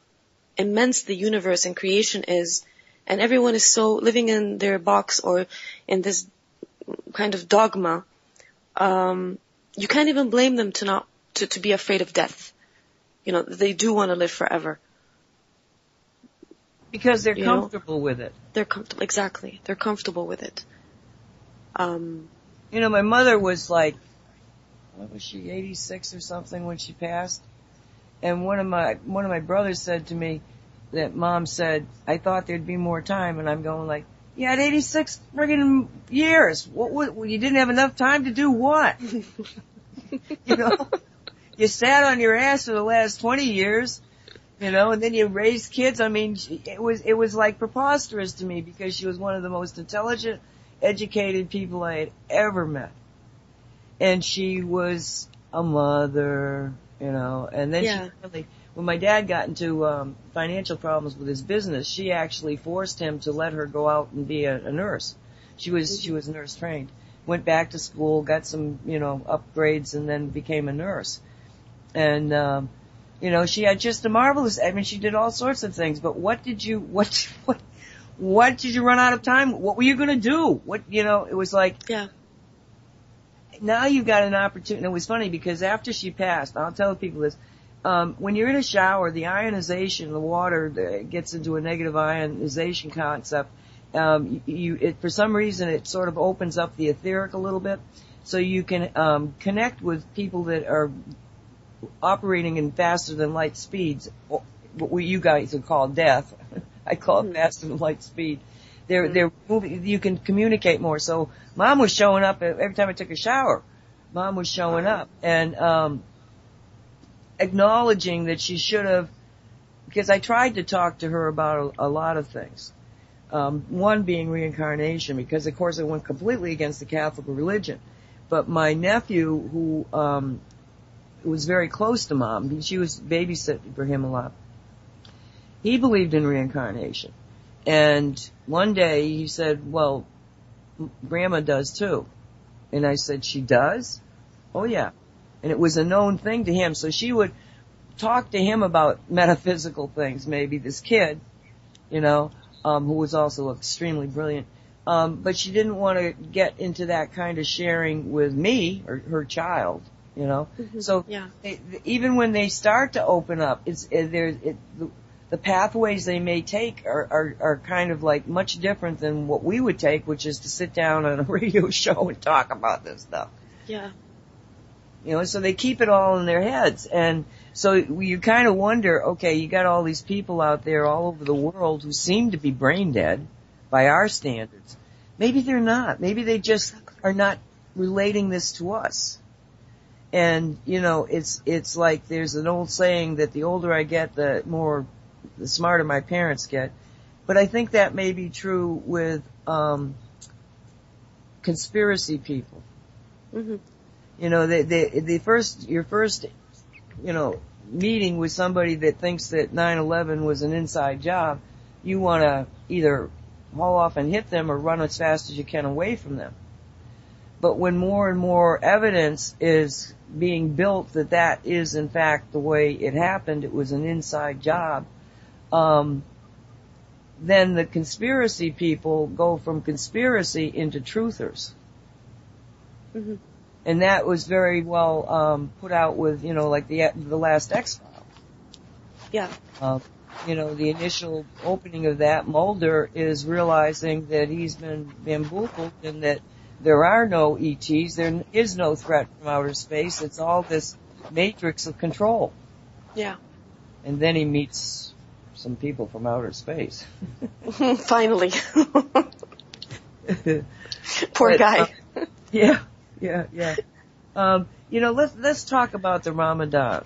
immense the universe and creation is, and everyone is so living in their box or in this kind of dogma, um, you can't even blame them to not to, to be afraid of death. You know, they do want to live forever. Because they're You know? comfortable with it. They're comfortable. Exactly, they're comfortable with it. Um, You know, my mother was like, what was she, 86 or something when she passed? And one of my, one of my brothers said to me that mom said, I thought there'd be more time and I'm going like, you had 86 friggin' years. What, what, you didn't have enough time to do what? [laughs] you know? You sat on your ass for the last 20 years, you know, and then you raised kids. I mean, it was, it was like preposterous to me because she was one of the most intelligent, educated people I had ever met. And she was a mother, you know, and then Yeah. she really, when my dad got into, um, financial problems with his business, she actually forced him to let her go out and be a, a nurse. She was, she was nurse trained. Went back to school, got some, you know, upgrades and then became a nurse. And, um, you know, she had just a marvelous, I mean, she did all sorts of things, but what did you, [laughs] what, what, what did you run out of time? What were you gonna do? What, you know, it was like, yeah, now you've got an opportunity. It was funny because after she passed, I'll tell people this, um, when you're in a shower, the ionization, of the water that gets into a negative ionization concept. Um, you, it, for some reason, it sort of opens up the etheric a little bit, so you can um, connect with people that are operating in faster than light speeds. What you guys would call death, [laughs] I call it faster than light speed. They're they're moving. You can communicate more. So mom was showing up every time I took a shower. Mom was showing up, and um, acknowledging that she should have, because I tried to talk to her about a, a lot of things. Um, one being reincarnation, because of course it went completely against the Catholic religion. But my nephew, who um, was very close to mom, she was babysitting for him a lot. He believed in reincarnation, and one day he said, "Well, Grandma does too," and I said, "She does." Oh yeah and it was a known thing to him. So she would talk to him about metaphysical things, maybe this kid, you know, um, who was also extremely brilliant. Um, but she didn't want to get into that kind of sharing with me or her child, you know. Mm-hmm. So yeah. they, even when they start to open up, it's it, there. It, the, the pathways they may take are, are are kind of like much different than what we would take, which is to sit down on a [laughs] radio show and talk about this stuff. Yeah. You know, so they keep it all in their heads. And so you kind of wonder, okay, you got all these people out there all over the world who seem to be brain dead by our standards. Maybe they're not. Maybe they just are not relating this to us. And, you know, it's, it's like there's an old saying that the older I get, the more, the smarter my parents get. But I think that may be true with, um, conspiracy people. Mm-hmm. You know, the, the, the first, your first, you know, meeting with somebody that thinks that 9-11 was an inside job, you want to either haul off and hit them or run as fast as you can away from them. But when more and more evidence is being built that that is in fact the way it happened, it was an inside job, um, then the conspiracy people go from conspiracy into truthers. Mm-hmm and that was very well um, put out with you know like the the last X Files. Yeah. Uh, you know the initial opening of that Mulder is realizing that he's been bamboozled and that there are no ETs, there is no threat from outer space. It's all this matrix of control. Yeah. And then he meets some people from outer space. [laughs] Finally. [laughs] Poor but, guy. Uh, yeah yeah, yeah. Um, you know, let's let's talk about the Ramadan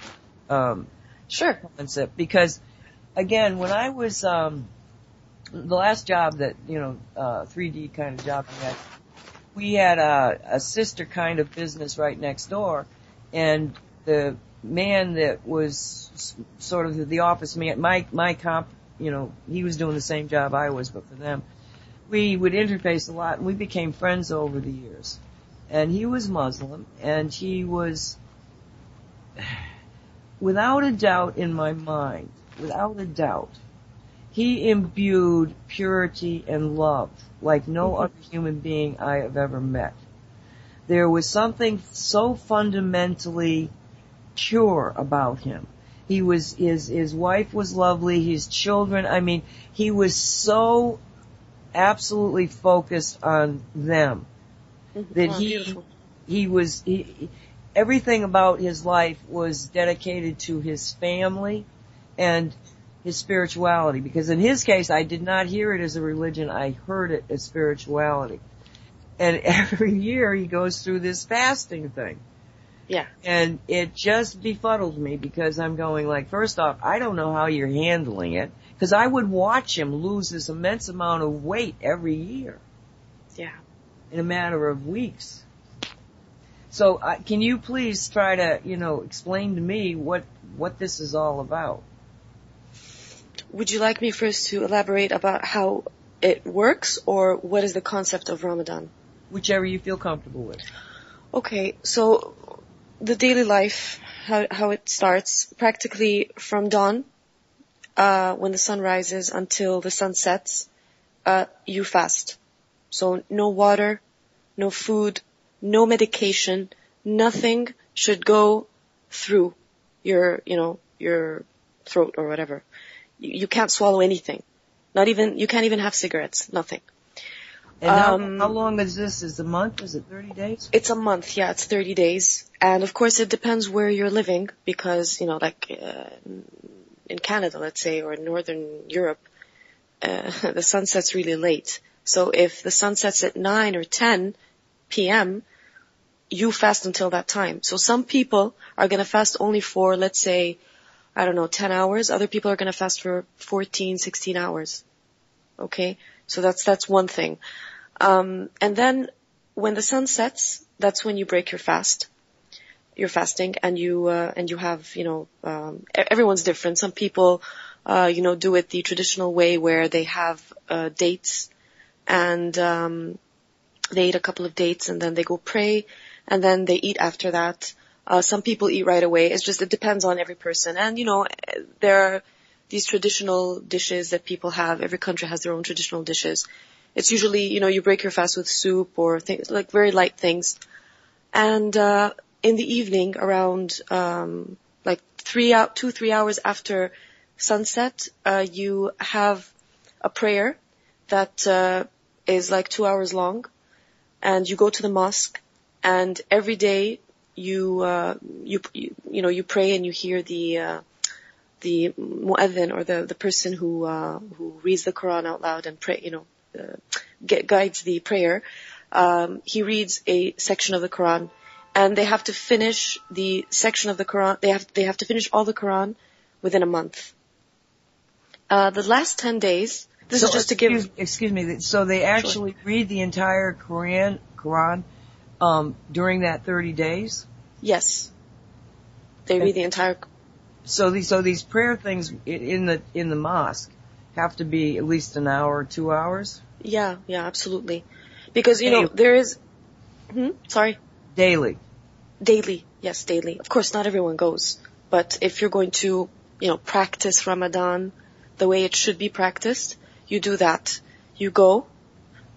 um, sure concept because, again, when I was um, the last job that you know, uh, 3D kind of job I had, we had a, a sister kind of business right next door, and the man that was sort of the office man, my my comp, you know, he was doing the same job I was, but for them, we would interface a lot, and we became friends over the years and he was Muslim, and he was, without a doubt in my mind, without a doubt, he imbued purity and love like no mm-hmm. other human being I have ever met. There was something so fundamentally pure about him. He was, his, his wife was lovely, his children, I mean, he was so absolutely focused on them Mm-hmm. that oh, he beautiful. he was he, everything about his life was dedicated to his family and his spirituality. Because in his case I did not hear it as a religion. I heard it as spirituality. And [laughs] every year he goes through this fasting thing. Yeah. And it just befuddled me because I'm going like first off I don't know how you're handling it. Because I would watch him lose this immense amount of weight every year. Yeah in a matter of weeks. So uh, can you please try to, you know, explain to me what what this is all about? Would you like me first to elaborate about how it works or what is the concept of Ramadan? Whichever you feel comfortable with. Okay, so the daily life, how, how it starts, practically from dawn, uh, when the sun rises until the sun sets, uh, you fast. So no water, no food, no medication, nothing should go through your, you know, your throat or whatever. You, you can't swallow anything. Not even, you can't even have cigarettes. Nothing. And how, Um, how long is this? Is a month? Is it 30 days? It's a month, yeah, it's 30 days. And of course it depends where you're living because, you know, like, uh, in Canada, let's say, or in Northern Europe, uh, [laughs] the sun sets really late. So if the sun sets at 9 or 10 p.m., you fast until that time. So some people are gonna fast only for, let's say, I don't know, 10 hours. Other people are gonna fast for 14, 16 hours. Okay? So that's, that's one thing. Um, and then when the sun sets, that's when you break your fast. You're fasting and you, uh, and you have, you know, um, everyone's different. Some people, uh, you know, do it the traditional way where they have, uh, dates and, um, they eat a couple of dates and then they go pray and then they eat after that. Uh, some people eat right away. It's just, it depends on every person. And, you know, there are these traditional dishes that people have. Every country has their own traditional dishes. It's usually, you know, you break your fast with soup or things, like very light things. And, uh, in the evening around, um, like three out, two, three hours after sunset, uh, you have a prayer that, uh, is like two hours long and you go to the mosque and every day you, uh, you, you, you know, you pray and you hear the, uh, the muezzin or the, the person who, uh, who reads the Quran out loud and pray, you know, uh, get, guides the prayer. Um, he reads a section of the Quran and they have to finish the section of the Quran, they have, they have to finish all the Quran within a month. Uh, the last 10 days, this So, is just to give, excuse, excuse me. So they actually read the entire Quran, Quran, um, during that 30 days? yes. They read the entire So these, so these prayer things in the, in the mosque have to be at least an hour or two hours Yeah, yeah, absolutely. Because, you know, there is, hmm? sorry, daily. daily. Yes, daily. Of course, not everyone goes. But if you're going to, you know, practice Ramadan the way it should be practiced, you do that. You go,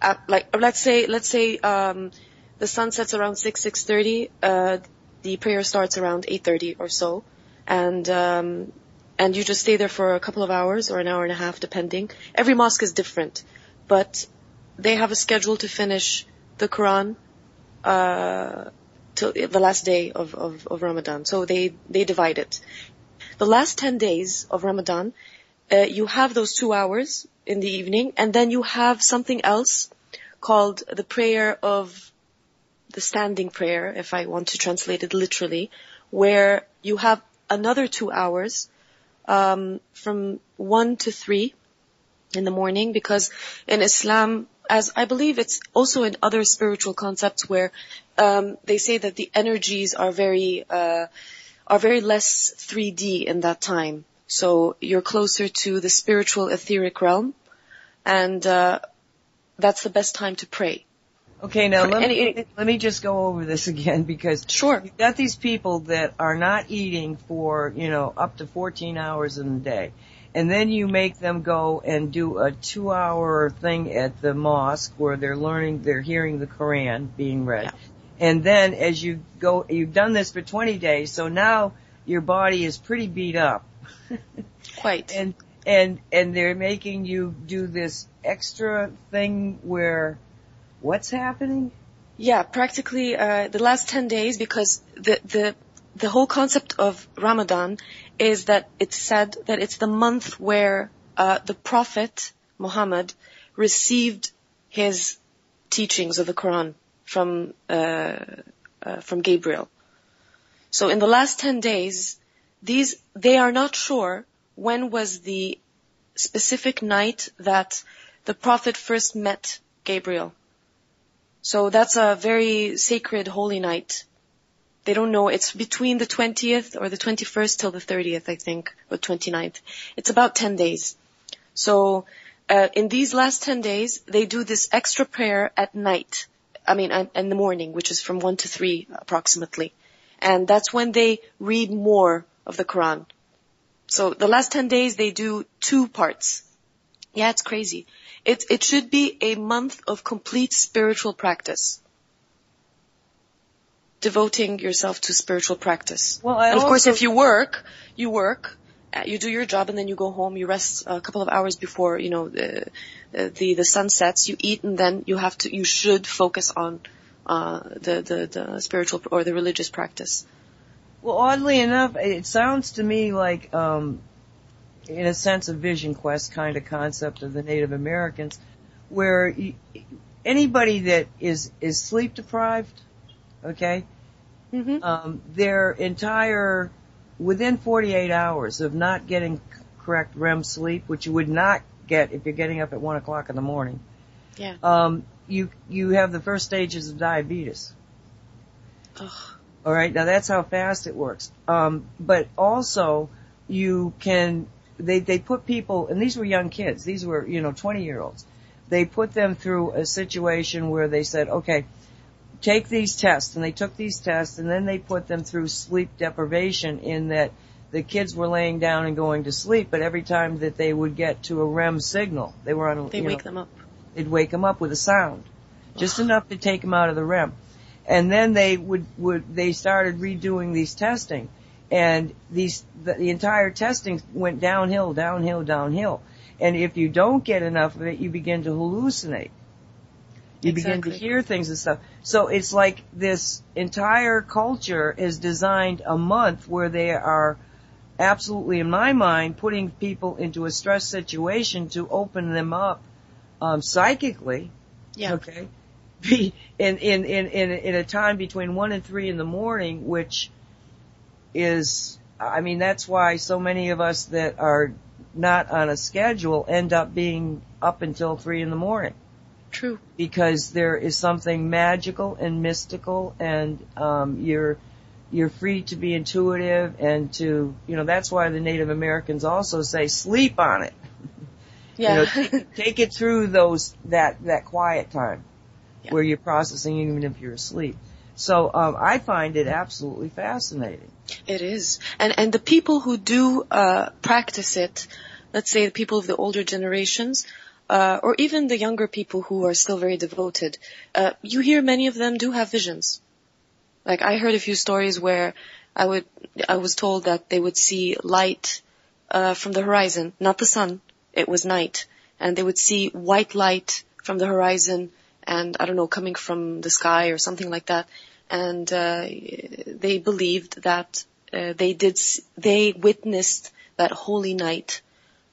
at, like, let's say, let's say, um, the sun sets around 6, 6.30, uh, the prayer starts around 8.30 or so. And, um, and you just stay there for a couple of hours or an hour and a half, depending. Every mosque is different, but they have a schedule to finish the Quran uh, till the last day of, of, of Ramadan. So they they divide it. The last ten days of Ramadan, you have those two hours in the evening, and then you have something else called the prayer of the standing prayer, if I want to translate it literally, where you have another two hours um, from one to three in the morning because in Islam, as I believe it's also in other spiritual concepts where um, they say that the energies are very uh, are very less 3D in that time. So you're closer to the spiritual etheric realm, and uh, that's the best time to pray. Okay, now let me, let me just go over this again because Sure. you've got these people that are not eating for, you know, up to 14 hours in a day. And then you make them go and do a two hour thing at the mosque where they're learning, they're hearing the Quran being read. Yeah. And then as you go, you've done this for 20 days, so now your body is pretty beat up. [laughs] Quite. and, and, and they're making you do this extra thing where, what's happening? Yeah, practically uh, the last 10 days because the, the, the whole concept of Ramadan is that it's said that it's the month where uh, the Prophet Muhammad received his teachings of the Quran from, uh, uh, from Gabriel. So in the last 10 days, these, they are not sure when was the specific night that the Prophet first met Gabriel. So that's a very sacred holy night. They don't know. It's between the 20th or the 21st till the 30th, I think, or 29th. It's about 10 days. So, uh, in these last 10 days, they do this extra prayer at night. I mean, in the morning, which is from 1 to 3 approximately. And that's when they read more of the Quran. So the last 10 days, they do two parts. Yeah, it's crazy. It, it should be a month of complete spiritual practice. devoting yourself to spiritual practice. Well, I and of course, if you work, you work, uh, you do your job, and then you go home. You rest a couple of hours before you know the the the sun sets. You eat, and then you have to. You should focus on uh, the the the spiritual or the religious practice. Well, oddly enough, it sounds to me like, um, in a sense, a vision quest kind of concept of the Native Americans, where y anybody that is is sleep deprived, okay, Mm-hmm. um, their entire within 48 hours of not getting correct REM sleep, which you would not get if you're getting up at one o'clock in the morning. Yeah. Um, you you have the first stages of diabetes. Ugh. All right, now that's how fast it works. Um, but also, you can they they put people, and these were young kids. These were you know 20 year olds. They put them through a situation where they said, okay, take these tests, and they took these tests, and then they put them through sleep deprivation in that the kids were laying down and going to sleep, but every time that they would get to a REM signal, they were on a They wake know, them up. They'd wake them up with a sound, just enough to take them out of the REM. And then they would, would they started redoing these testing, and these the, the entire testing went downhill, downhill, downhill. And if you don't get enough of it, you begin to hallucinate. You begin to hear things and stuff. So it's like this entire culture is designed a month where they are absolutely, in my mind, putting people into a stress situation to open them up um, psychically. Yeah. Okay. Be in, in in in in a time between one and three in the morning, which is, I mean, that's why so many of us that are not on a schedule end up being up until three in the morning True. because there is something magical and mystical and um you're you're free to be intuitive and to you know that's why the native americans also say sleep on it Yeah. [laughs] you know take, take it through those that that quiet time Yeah. where you're processing even if you're asleep so um i find it absolutely fascinating It is. And and the people who do uh, practice it, let's say the people of the older generations, uh, or even the younger people who are still very devoted, uh, you hear many of them do have visions. Like I heard a few stories where I would I was told that they would see light uh, from the horizon, not the sun. It was night, and they would see white light from the horizon, and I don't know, coming from the sky or something like that. And uh, they believed that uh, they did they witnessed that holy night,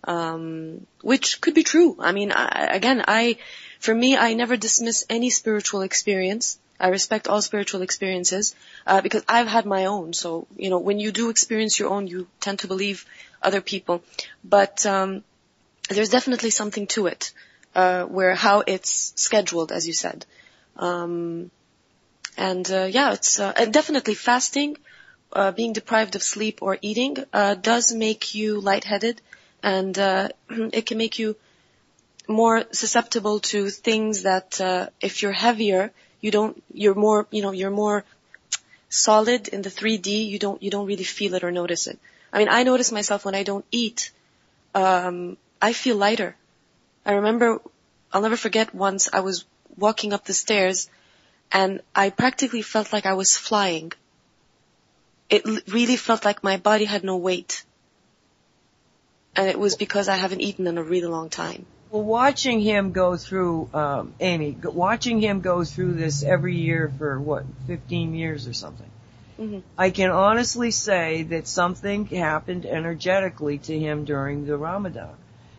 um, which could be true. I mean, I, again, I for me, I never dismiss any spiritual experience. I respect all spiritual experiences uh, because I've had my own. So you know, when you do experience your own, you tend to believe other people. But um, there's definitely something to it, uh, where how it's scheduled, as you said. Um, and uh, yeah, it's uh, and definitely fasting, uh, being deprived of sleep or eating, uh, does make you lightheaded, and uh, [clears throat] it can make you more susceptible to things that uh, if you're heavier, you don't. You're more, you know, you're more solid in the 3D. You don't, you don't really feel it or notice it. I mean, I notice myself when I don't eat, um, I feel lighter. I remember, I'll never forget once I was walking up the stairs and I practically felt like I was flying. It l- really felt like my body had no weight. And it was because I haven't eaten in a really long time. Well, watching him go through, um, Amy, watching him go through this every year for what, 15 years or something. Mhm. I can honestly say that something happened energetically to him during the Ramadan.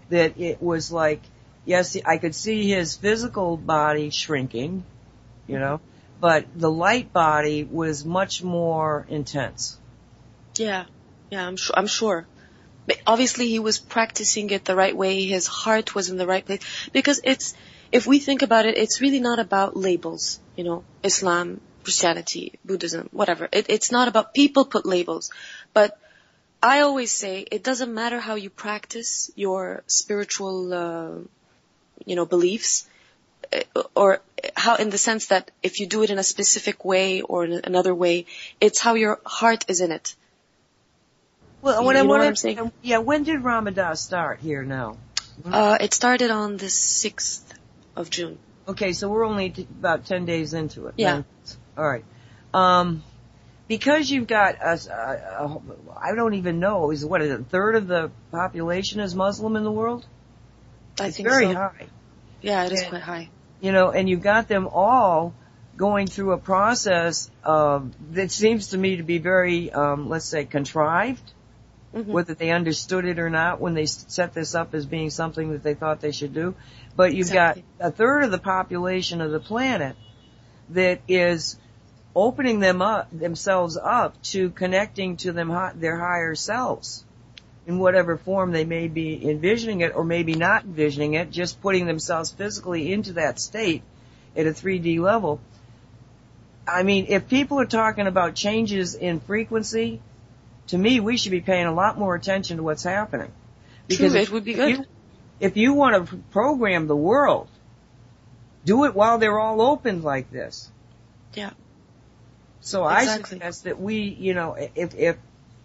That it was like, yes, I could see his physical body shrinking, you know, but the light body was much more intense. Yeah, yeah, I'm sure. I'm sure. But obviously, he was practicing it the right way. His heart was in the right place. Because it's, if we think about it, it's really not about labels. You know, Islam, Christianity, Buddhism, whatever. It, it's not about people put labels, but I always say it doesn't matter how you practice your spiritual, uh, you know, beliefs, uh, or how in the sense that if you do it in a specific way or in another way, it's how your heart is in it. Well, You- when you I what when I'm saying? Yeah, when did Ramadan start here now? Uh, it started on the 6th of June. Okay, so we're only t- about 10 days into it. Yeah. then. All right. Um, because you've got a, a, a, I don't even know, is what is it, a third of the population is Muslim in the world? I it's think very so. high. Yeah, it is And- quite high. You know, and you've got them all going through a process of, that seems to me to be very, um, let's say contrived, Mhm. whether they understood it or not when they set this up as being something that they thought they should do. But you've Exactly. got a third of the population of the planet that is opening them up, themselves up to connecting to them, their higher selves in whatever form they may be envisioning it or maybe not envisioning it, just putting themselves physically into that state at a 3D level. I mean, if people are talking about changes in frequency, to me, we should be paying a lot more attention to what's happening. True, if- it would be if good. you- if you want to program the world, do it while they're all open like this. Yeah. So I Exactly. suggest that we, you know, if if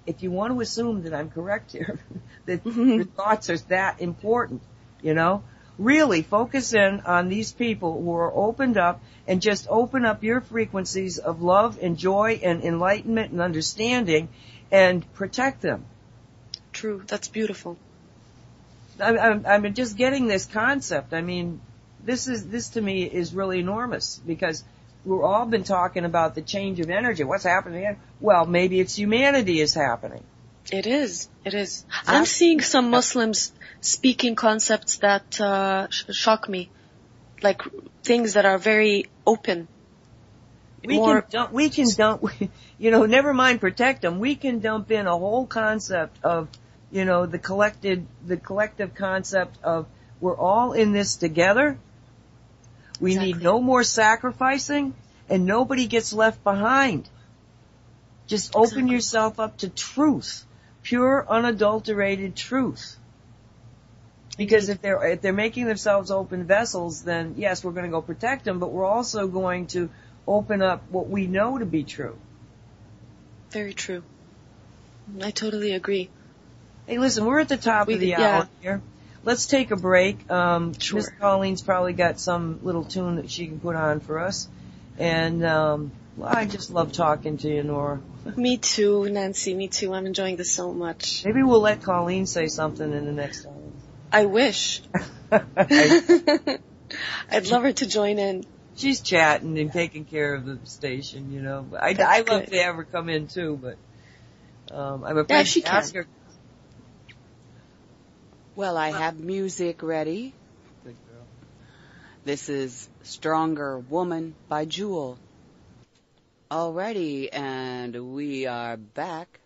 if you want to assume that I'm correct here, [laughs] that Mhm. your thoughts are that important, you know, really focus in on these people who are opened up and just open up your frequencies of love and joy and enlightenment and understanding and protect them. True. That's beautiful. I'm, I'm, I'm just getting this concept. I mean, this is this to me is really enormous because we've all been talking about the change of energy. What's happening? here? Well, maybe it's humanity is happening. It is. It is. Exactly. I'm seeing some Muslims speaking concepts that uh, sh- shock me, like things that are very open. We More- can dump, we can dump, [laughs] you know, never mind protect them. We can dump in a whole concept of, you know, the collected, the collective concept of we're all in this together. We need no more sacrificing and nobody gets left behind. Just open Exactly. yourself up to truth, pure unadulterated truth. Because if they're, if they're making themselves open vessels, then yes, we're going to go protect them, but we're also going to open up what we know to be true. Very true. I totally agree. Hey, listen, we're at the top We- of the yeah. hour here. Let's take a break. Um, Sure. Miss Colleen's probably got some little tune that she can put on for us. And, um, well, I just love talking to you, Nora. [laughs] Me too, Nancy. Me too. I'm enjoying this so much. Maybe we'll let Colleen say something in the next hour. I wish. [laughs] [laughs] I'd love her to join in. She's chatting and taking care of the station, you know. I, I love to have her come in too, but um, I'm Yeah, afraid she to ask can. her. Well, I have music ready. This is Stronger Woman by Jewel. Alrighty, and we are back.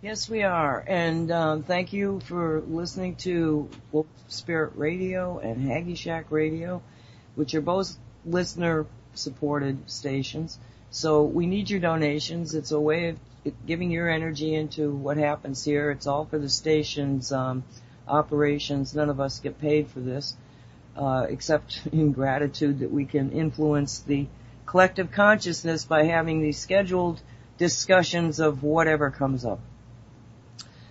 Yes, we are. And um, thank you for listening to Wolf Spirit Radio and Haggie Shack Radio, which are both listener supported stations. So we need your donations. It's a way of giving your energy into what happens here. It's all for the station's um, operations. None of us get paid for this, uh, except [laughs] in gratitude that we can influence the collective consciousness by having these scheduled discussions of whatever comes up.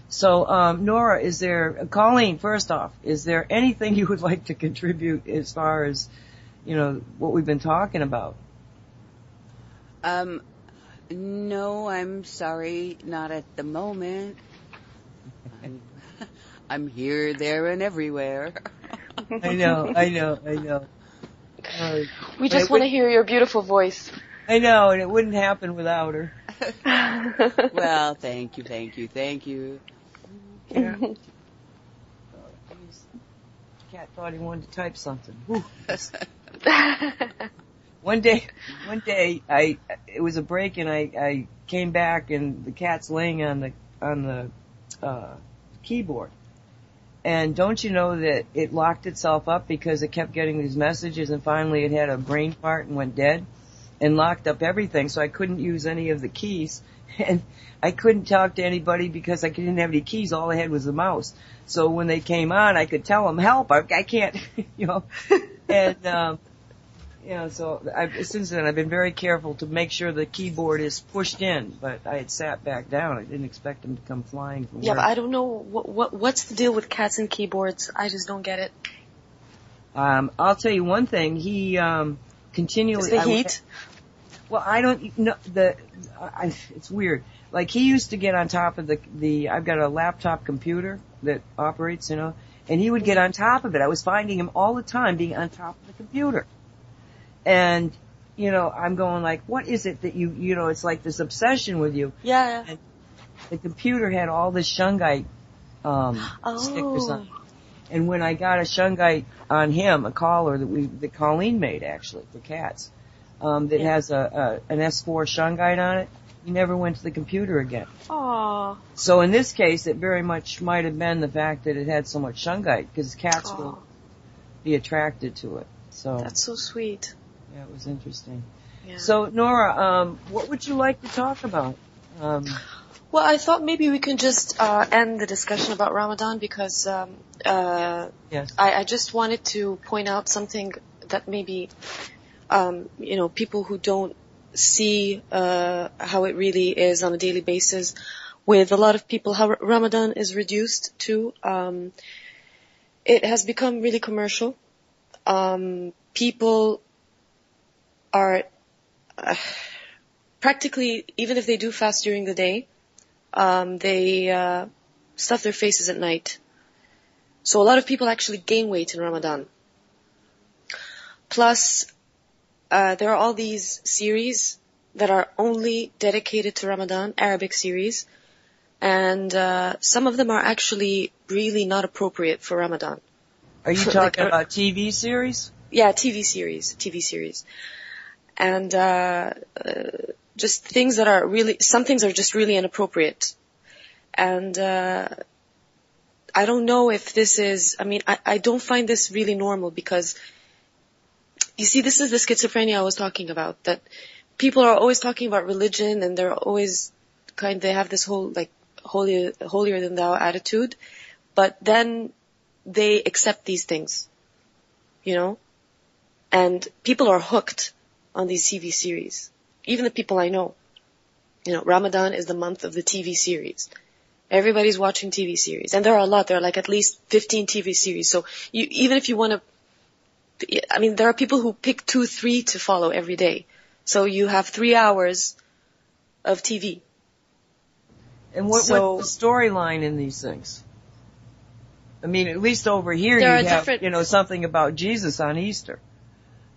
So, um, Nora, is there, Colleen, first off, is there anything [laughs] you would like to contribute as far as, you know, what we've been talking about? Um, no, I'm sorry, not at the moment. [laughs] I'm, I'm here, there, and everywhere. I know, I know, I know. Uh, We just want to hear your beautiful voice. I know, and it wouldn't happen without her. [laughs] well, thank you, thank you, thank you. Yeah. [laughs] Cat thought he wanted to type something. [laughs] One day, one day, I it was a break and I I came back and the cat's laying on the on the uh, keyboard. And don't you know that it locked itself up because it kept getting these messages and finally it had a brain fart and went dead and locked up everything so I couldn't use any of the keys [laughs] and I couldn't talk to anybody because I didn't have any keys. All I had was the mouse. So when they came on, I could tell them, help, I, I can't, [laughs] you know, [laughs] and, um, know, so I've, since then I've been very careful to make sure the keyboard is pushed in, but I had sat back down. I didn't expect them to come flying from yeah, work. but I don't know what, what what's the deal with cats and keyboards. I just don't get it. Um, I'll tell you one thing. He um, Is continually. the I heat? Well, I don't know the. I, it's weird. Like he used to get on top of the the. I've got a laptop computer that operates, you know, and he would get on top of it. I was finding him all the time being on top of the computer, and you know, I'm going like, what is it that you, you know, it's like this obsession with you. Yeah. And the computer had all this shungite um, Oh. stickers on. And when I got a shungite on him, a collar that we that Colleen made actually for cats, um, that Yeah. has a, a an S4 shungite on it, he never went to the computer again. Aw. So in this case, it very much might have been the fact that it had so much shungite because cats Aw. will be attracted to it. So That's so sweet. It was interesting. Yeah. So Nora, um, what would you like to talk about? Um, Well, I thought maybe we can just uh, end the discussion about Ramadan because um, uh, yes. I, I just wanted to point out something that maybe um, you know people who don't see uh, how it really is on a daily basis with a lot of people how Ramadan is reduced to. Um, it has become really commercial. Um, people are uh, practically even if they do fast during the day, um, they uh, stuff their faces at night. So a lot of people actually gain weight in Ramadan. Plus, uh, there are all these series that are only dedicated to Ramadan, Arabic series, and uh, some of them are actually really not appropriate for Ramadan. Are you for- [laughs] talking like, about TV series? Yeah, TV series, TV series, and uh, uh, just things that are really some things are just really inappropriate, and uh, I don't know if this is. I mean, I, I don't find this really normal because you see, this is the schizophrenia I was talking about. That people are always talking about religion, and they're always kind. They have this whole like holier holier than thou attitude, but then they accept these things, you know and people are hooked on these TV series. Even the people I know. You know, Ramadan is the month of the TV series. Everybody's watching TV series. And there are a lot. There are like at least 15 TV series. So you, even if you want to, I mean, there are people who pick two, three to follow every day. So you have three hours of TV. And what, So- what's the storyline in these things? I mean, at least over here you have, different- you know, something about Jesus on Easter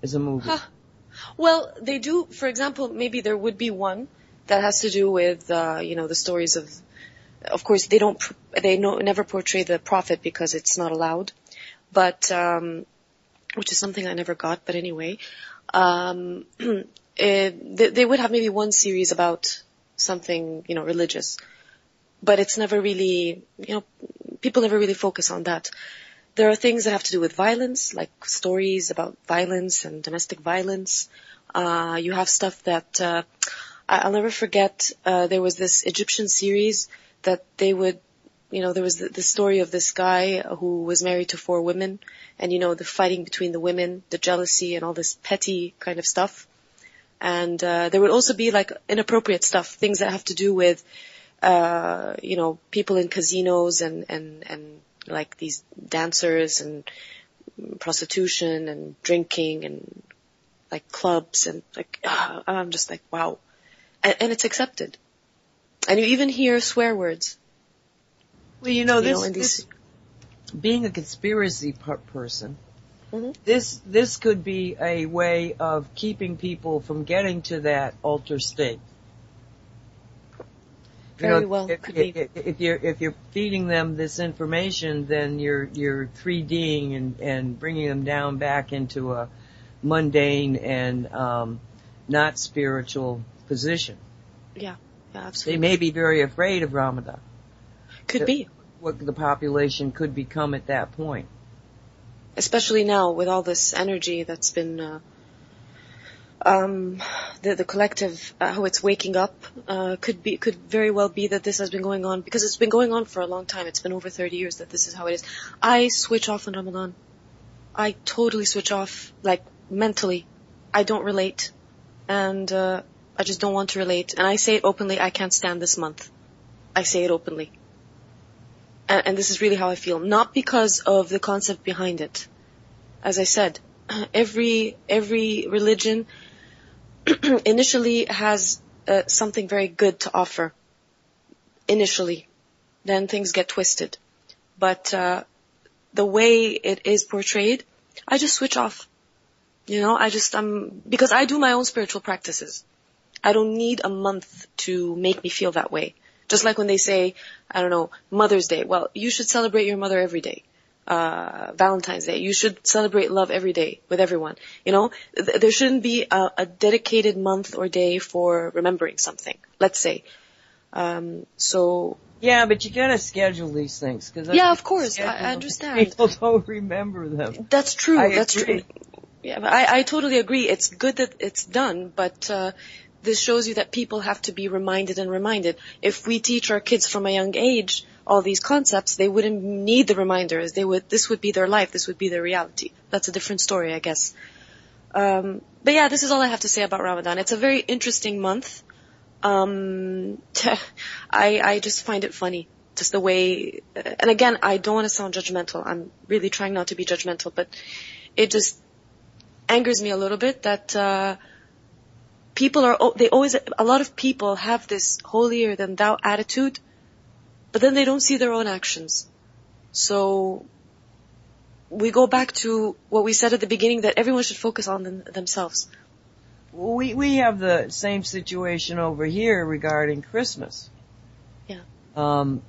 as a movie. Huh. Well, they do, for example, maybe there would be one that has to do with, uh, you know, the stories of, of course, they don't, they no, never portray the prophet because it's not allowed, but, um, which is something I never got, but anyway, um, it, [clears throat] they, they would have maybe one series about something, you know, religious, but it's never really, you know, people never really focus on that. There are things that have to do with violence, like stories about violence and domestic violence. Uh, you have stuff that uh, I'll never forget. Uh, there was this Egyptian series that they would, you know, there was the, the story of this guy who was married to four women, and you know the fighting between the women, the jealousy, and all this petty kind of stuff. And uh, there would also be like inappropriate stuff, things that have to do with, uh, you know, people in casinos and and and like these dancers and prostitution and drinking and like clubs and like [sighs] ah, I'm just like wow, and, and it's accepted, and you even hear swear words. Well, you know, You this, know, this being a conspiracy per- person, Mhm. this this could be a way of keeping people from getting to that alter state. You Very know, well, if, could be. if, if you're if you're feeding them this information, then you're you're 3Ding and and bringing them down back into a mundane and um, not spiritual position. Yeah, They absolutely. They may be very afraid of Ramadan. Could be, What the population could become at that point. especially now with all this energy that's been. Uh, um, the the collective uh, how it's waking up uh, could be could very well be that this has been going on because it's been going on for a long time. It's been over 30 years that this is how it is. I switch off on Ramadan. I totally switch off, like mentally. I don't relate, and uh, I just don't want to relate. And I say it openly. I can't stand this month. I say it openly, and, and this is really how I feel. Not because of the concept behind it. As I said, [clears throat] every every religion [clears throat] initially has uh, something very good to offer. Initially, then things get twisted. But uh, the way it is portrayed, I just switch off. You know, I just um because I do my own spiritual practices. I don't need a month to make me feel that way. Just like when they say, I don't know, Mother's Day. Well, you should celebrate your mother every day. Uh, Valentine's Day. You should celebrate love every day with everyone. You know, th- there shouldn't be a, a, dedicated month or day for remembering something. Let's say. Um, so. Yeah, but you gotta schedule these things because yeah, of course, I, I, understand. People don't remember them. That's true. I that's agree. true. Yeah, I, I totally agree. It's good that it's done, but uh, this shows you that people have to be reminded and reminded. If we teach our kids from a young age all these concepts, they wouldn't need the reminders. They would, this would be their life. This would be their reality. That's a different story, I guess. Um, but yeah, this is all I have to say about Ramadan. It's a very interesting month. Um, [laughs] I, I just find it funny. Just the way, and again, I don't want to sound judgmental. I'm really trying not to be judgmental, but it just angers me a little bit that, uh, people are, they always, a lot of people have this holier than thou attitude, but then they don't see their own actions. So, we go back to what we said at the beginning that everyone should focus on them, themselves. We, we have the same situation over here regarding Christmas. Yeah. Um,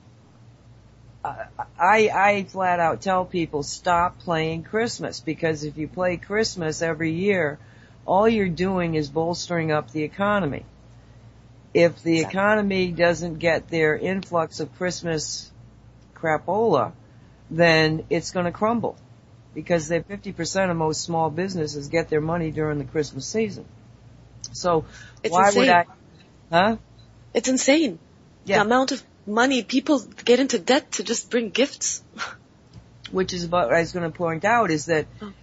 I, I flat out tell people stop playing Christmas because if you play Christmas every year, all you're doing is bolstering up the economy. If the economy doesn't get their influx of Christmas crapola, then it's going to crumble because they 50% of most small businesses get their money during the Christmas season. So it's why insane. would I, huh? It's insane. Yeah. The amount of money people get into debt to just bring gifts. [laughs] Which is what I was going to point out is that oh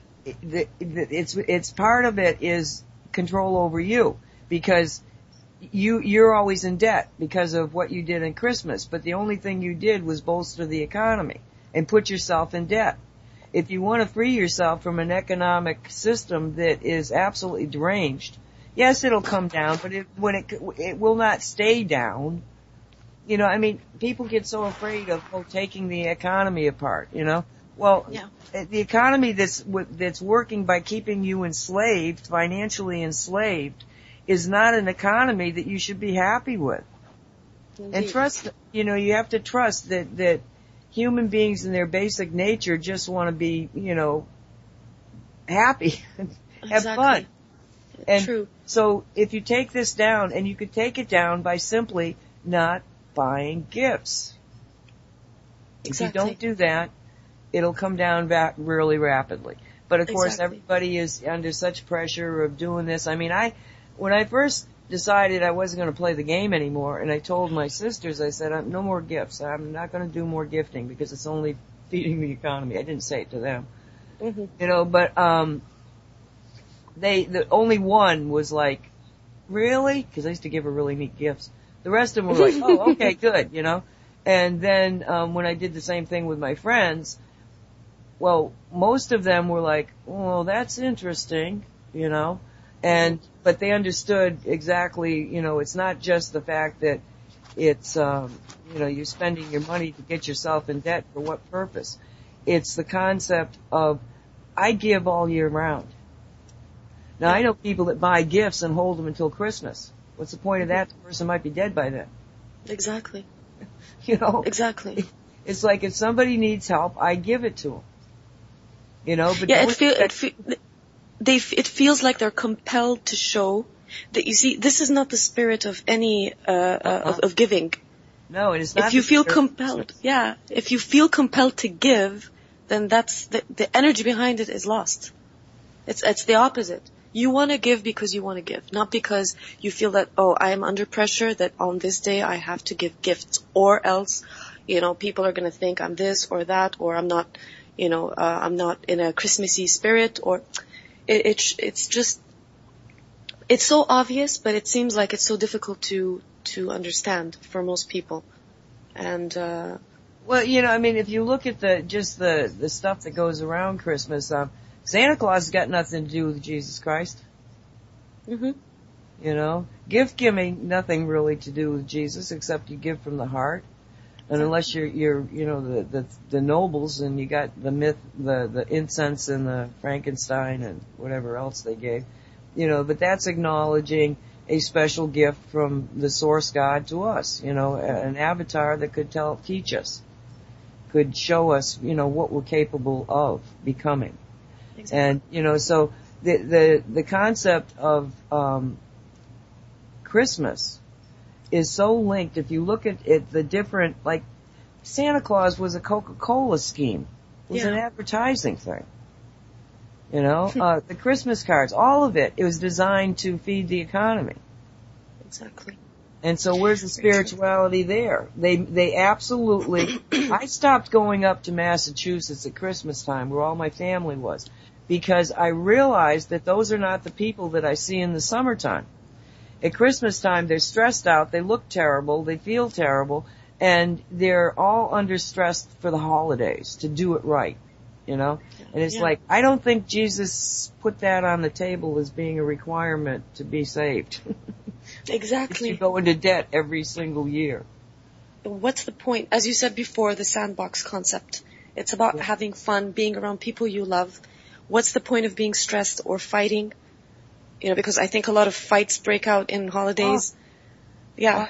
it's it's part of it is control over you because you you're always in debt because of what you did in Christmas, but the only thing you did was bolster the economy and put yourself in debt. If you want to free yourself from an economic system that is absolutely deranged, yes, it'll come down, but it, when it it will not stay down. You know, I mean, people get so afraid of oh, taking the economy apart. You know, well, yeah. Eh, the economy that's that's working by keeping you enslaved, financially enslaved, is not an economy that you should be happy with. Indeed. And trust, you know, you have to trust that that human beings in their basic nature just want to be, you know, happy, [laughs] have exactly. fun. And True. so if you take this down, and you could take it down by simply not buying gifts. Exactly. If you don't do that, it'll come down back really rapidly. But of course, exactly. everybody is under such pressure of doing this. I mean, I, when I first decided I wasn't going to play the game anymore, and I told my sisters, I said, no more gifts. I'm not going to do more gifting because it's only [laughs] feeding the economy. I didn't say it to them, mm-hmm. you know, but um, they, the only one was like, really? Because I used to give her really neat gifts. The rest of them were like, oh, okay, [laughs] good, you know. And then um, when I did the same thing with my friends, well, most of them were like, well, that's interesting, you know, and, but they understood exactly, you know, it's not just the fact that it's, um, you know, you're spending your money to get yourself in debt for what purpose. It's the concept of, I give all year round. Now I know people that buy gifts and hold them until Christmas. What's the point of that? The person might be dead by then. Exactly. [laughs] You know? Exactly. It's like if somebody needs help, I give it to them. You know, but yeah, it, feel, it, fe- they, it feels like they're compelled to show that you see, this is not the spirit of any, uh, uh, of, of, giving. No, it is not. If you feel compelled, yeah, if you feel compelled to give, then that's, the, the energy behind it is lost. It's, it's the opposite. You want to give because you want to give, not because you feel that, oh, I am under pressure that on this day I have to give gifts or else, you know, people are going to think I'm this or that or I'm not, you know, uh, I'm not in a Christmassy spirit or it, it, it's just, it's so obvious, but it seems like it's so difficult to, to understand for most people. And, uh, well, you know, I mean, if you look at the, just the, the stuff that goes around Christmas, um, Santa Claus has got nothing to do with Jesus Christ. Mm-hmm. You know, gift giving nothing really to do with Jesus except you give from the heart. And unless you're, you're, you know, the, the, the nobles and you got the myth, the, the incense and the Frankenstein and whatever else they gave, you know, but that's acknowledging a special gift from the source God to us, you know, an avatar that could tell, teach us, could show us, you know, what we're capable of becoming. Exactly. And, you know, so the, the, the concept of, um, Christmas is so linked. If you look at it, the different, like, Santa Claus was a Coca-Cola scheme. It was Yeah. an advertising thing. You know, uh, the Christmas cards, all of it, it was designed to feed the economy. Exactly. And so where's the spirituality there? They, they absolutely, [clears throat] I stopped going up to Massachusetts at Christmas time where all my family was because I realized that those are not the people that I see in the summertime. At Christmas time, they're stressed out, they look terrible, they feel terrible, and they're all under stress for the holidays to do it right. You know? And it's Yeah. like, I don't think Jesus put that on the table as being a requirement to be saved. [laughs] exactly. you go into debt every single year. What's the point? As you said before, the sandbox concept. It's about Yeah. having fun, being around people you love. What's the point of being stressed or fighting? You know, because I think a lot of fights break out in holidays. Yeah.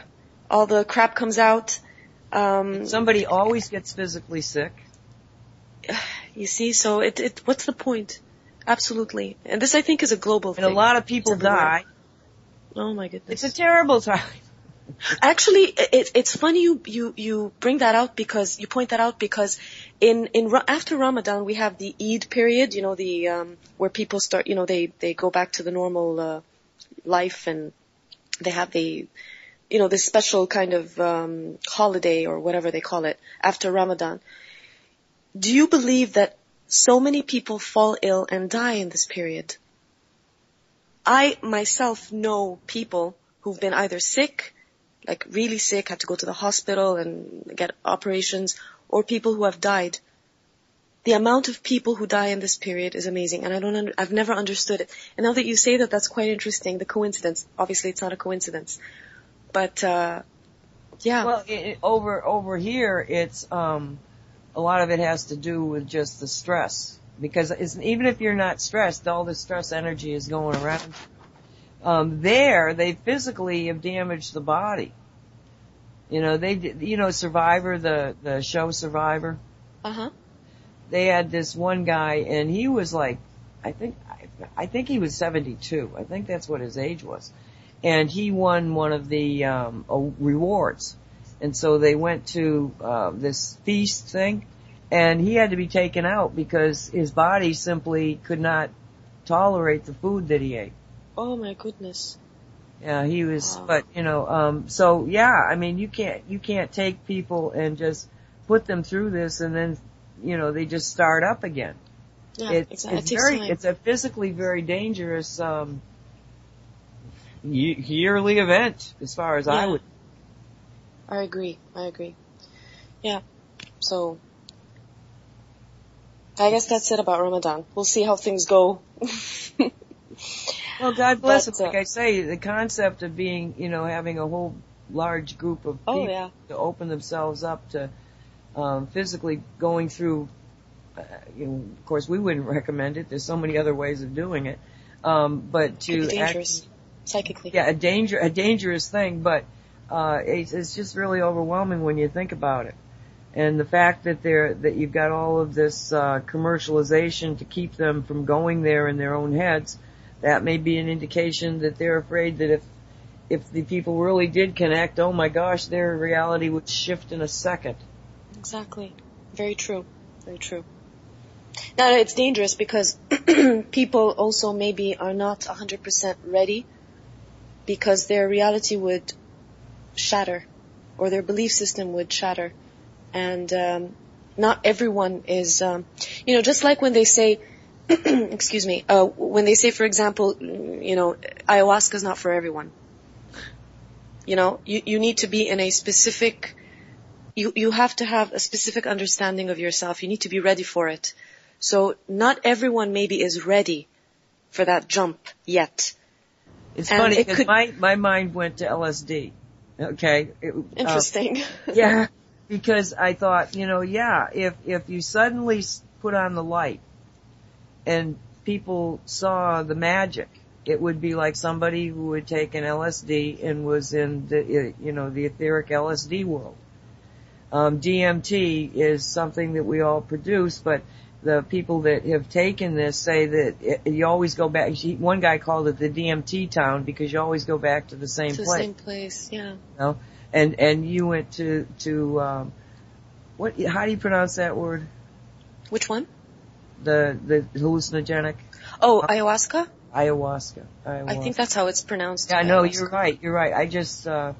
All the crap comes out. Um, Somebody always gets physically sick. [sighs] you see, so it, it, what's the point? Absolutely. And this I think is a global And thing. a lot of people die. Oh my goodness. It's a terrible [laughs] time. Actually, it, it's funny you, you, you bring that out because, you point that out because in, in, after Ramadan we have the Eid period, you know, the, um, where people start, you know, they, they go back to the normal, uh, life and they have the, you know, this special kind of, um, holiday or whatever they call it after Ramadan. Do you believe that so many people fall ill and die in this period? I myself know people who've been either sick, like really sick, had to go to the hospital and get operations, or people who have died. The amount of people who die in this period is amazing, and I don't, under, I've never understood it. And now that you say that, that's quite interesting. The coincidence. Obviously, it's not a coincidence, but uh, yeah, Well, it, over over here, it's um, a lot of it has to do with just the stress because even if you're not stressed, all the stress energy is going around. Um, there, they physically have damaged the body. You know, they you know Survivor, the the show Survivor. uh huh, They had this one guy, and he was like, I think I, I think he was 72. I think that's what his age was, and he won one of the um, rewards. And so they went to uh, this feast thing, and he had to be taken out because his body simply could not tolerate the food that he ate. Oh my goodness. Yeah, he was, Wow. but you know, um, so yeah, I mean, you can't, you can't take people and just put them through this and then, you know, they just start up again. Yeah, it's, exactly. it's it very, time. it's a physically very dangerous, um, yearly event as far as I would, I agree. I agree. Yeah. So, I guess that's it about Ramadan. We'll see how things go. [laughs] well, God bless But, it. Like uh, I say, the concept of being, you know, having a whole large group of Oh, people yeah. to open themselves up to, um, physically going through, uh, you know, of course we wouldn't recommend it. There's so many other ways of doing it. Um, but to be dangerous. actually- Psychically. yeah, a danger, a dangerous thing, but uh, it's, it's just really overwhelming when you think about it. And the fact that they're that you've got all of this uh, commercialization to keep them from going there in their own heads, that may be an indication that they're afraid that if if the people really did connect, oh my gosh, their reality would shift in a second. Exactly. Very true. Very true. Now it's dangerous because [clears throat] people also maybe are not 100% ready because their reality would shatter or their belief system would shatter. And um, not everyone is, um, you know, just like when they say, [clears throat] excuse me, uh, when they say, for example, you know, ayahuasca is not for everyone. You know, you, you need to be in a specific you you have to have a specific understanding of yourself. You need to be ready for it. So not everyone maybe is ready for that jump yet. It's And funny it could- my my mind went to LSD. Okay. It- uh, Interesting. [laughs] yeah. Because I thought, you know, yeah, if if you suddenly put on the light and people saw the magic, it would be like somebody who had taken LSD and was in the you know the etheric LSD world. Um, DMT is something that we all produce, but the people that have taken this say that it, you always go back. She, one guy called it the DMT town because you always go back to the same the place same place, yeah. know? And and you went to to um, what? How do you pronounce that word? Which one? The the hallucinogenic Oh, ayahuasca? ayahuasca. ayahuasca. I think that's how it's pronounced. Yeah, no, ayahuasca. you're right. You're right. I just uh,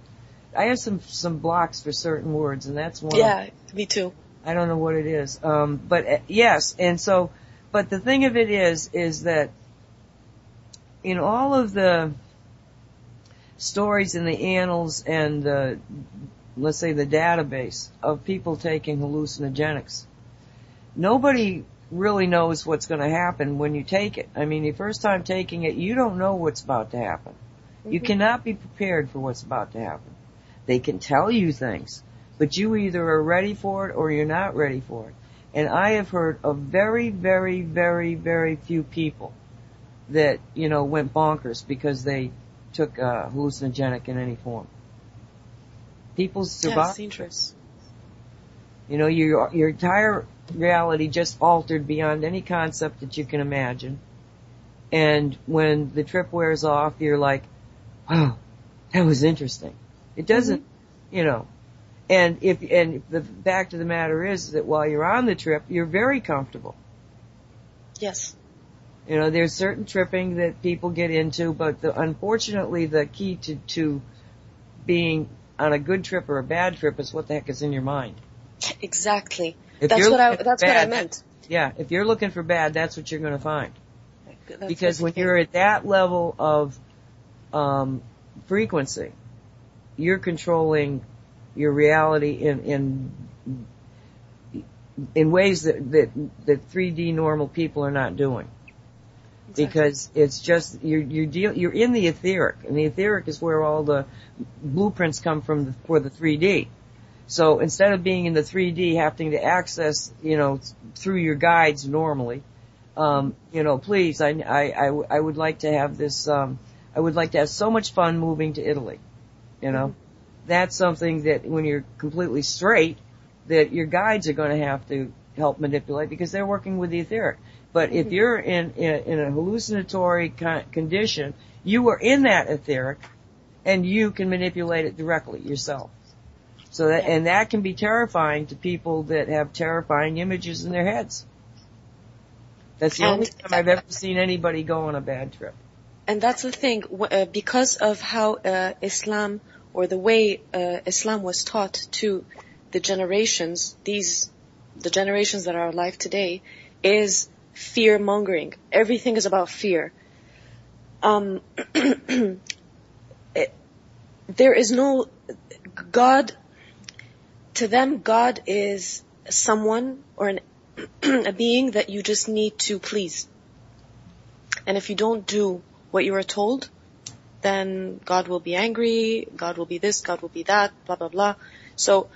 I have some some blocks for certain words, and that's one. Of, Yeah, me too. I don't know what it is. Um, but uh, yes, and so, but the thing of it is, is that in all of the stories in the annals and the, let's say the database of people taking hallucinogenics, nobody really knows what's going to happen when you take it. I mean, the first time taking it, you don't know what's about to happen. You Mhm. cannot be prepared for what's about to happen. They can tell you things, but you either are ready for it or you're not ready for it. And I have heard of very, very, very, very few people that, you know, went bonkers because they took uh, hallucinogenic in any form. People Yeah, survive. dangerous. You know, your your entire reality just altered beyond any concept that you can imagine. And when the trip wears off, you're like, "Wow, that was interesting." It mm-hmm. doesn't, you know. And if and the fact of the matter is that while you're on the trip, you're very comfortable. Yes. You know, there's certain tripping that people get into, but the, unfortunately, the key to to being on a good trip or a bad trip is what the heck is in your mind. Exactly. If that's what I that's what I meant. Yeah, if you're looking for bad, that's what you're going to find. That's because when you're at that level of um, frequency, you're controlling your reality in in in ways that that that 3D normal people are not doing. Exactly. Because it's just you're you're deal you're in the etheric, and the etheric is where all the blueprints come from the, for the 3D. So instead of being in the 3D, having to access, you know, through your guides normally, um, you know, please, I, I, I, w- I would like to have this, um, I would like to have so much fun moving to Italy. You know, that's something that when you're completely straight, that your guides are going to have to help manipulate because they're working with the etheric. But if you're in, in, in a hallucinatory con- condition, you are in that etheric and you can manipulate it directly yourself. So that, and that can be terrifying to people that have terrifying images in their heads. That's the only time I've ever seen anybody go on a bad trip. And that's the thing, uh, because of how uh, Islam or the way uh, Islam was taught to the generations, these the generations that are alive today, is fear mongering. Everything is about fear. Um, [clears throat] it, there is no God. To them, God is someone or an, [clears throat] a being that you just need to please. And if you don't do what you are told, then God will be angry, God will be this, God will be that, blah, blah, blah. So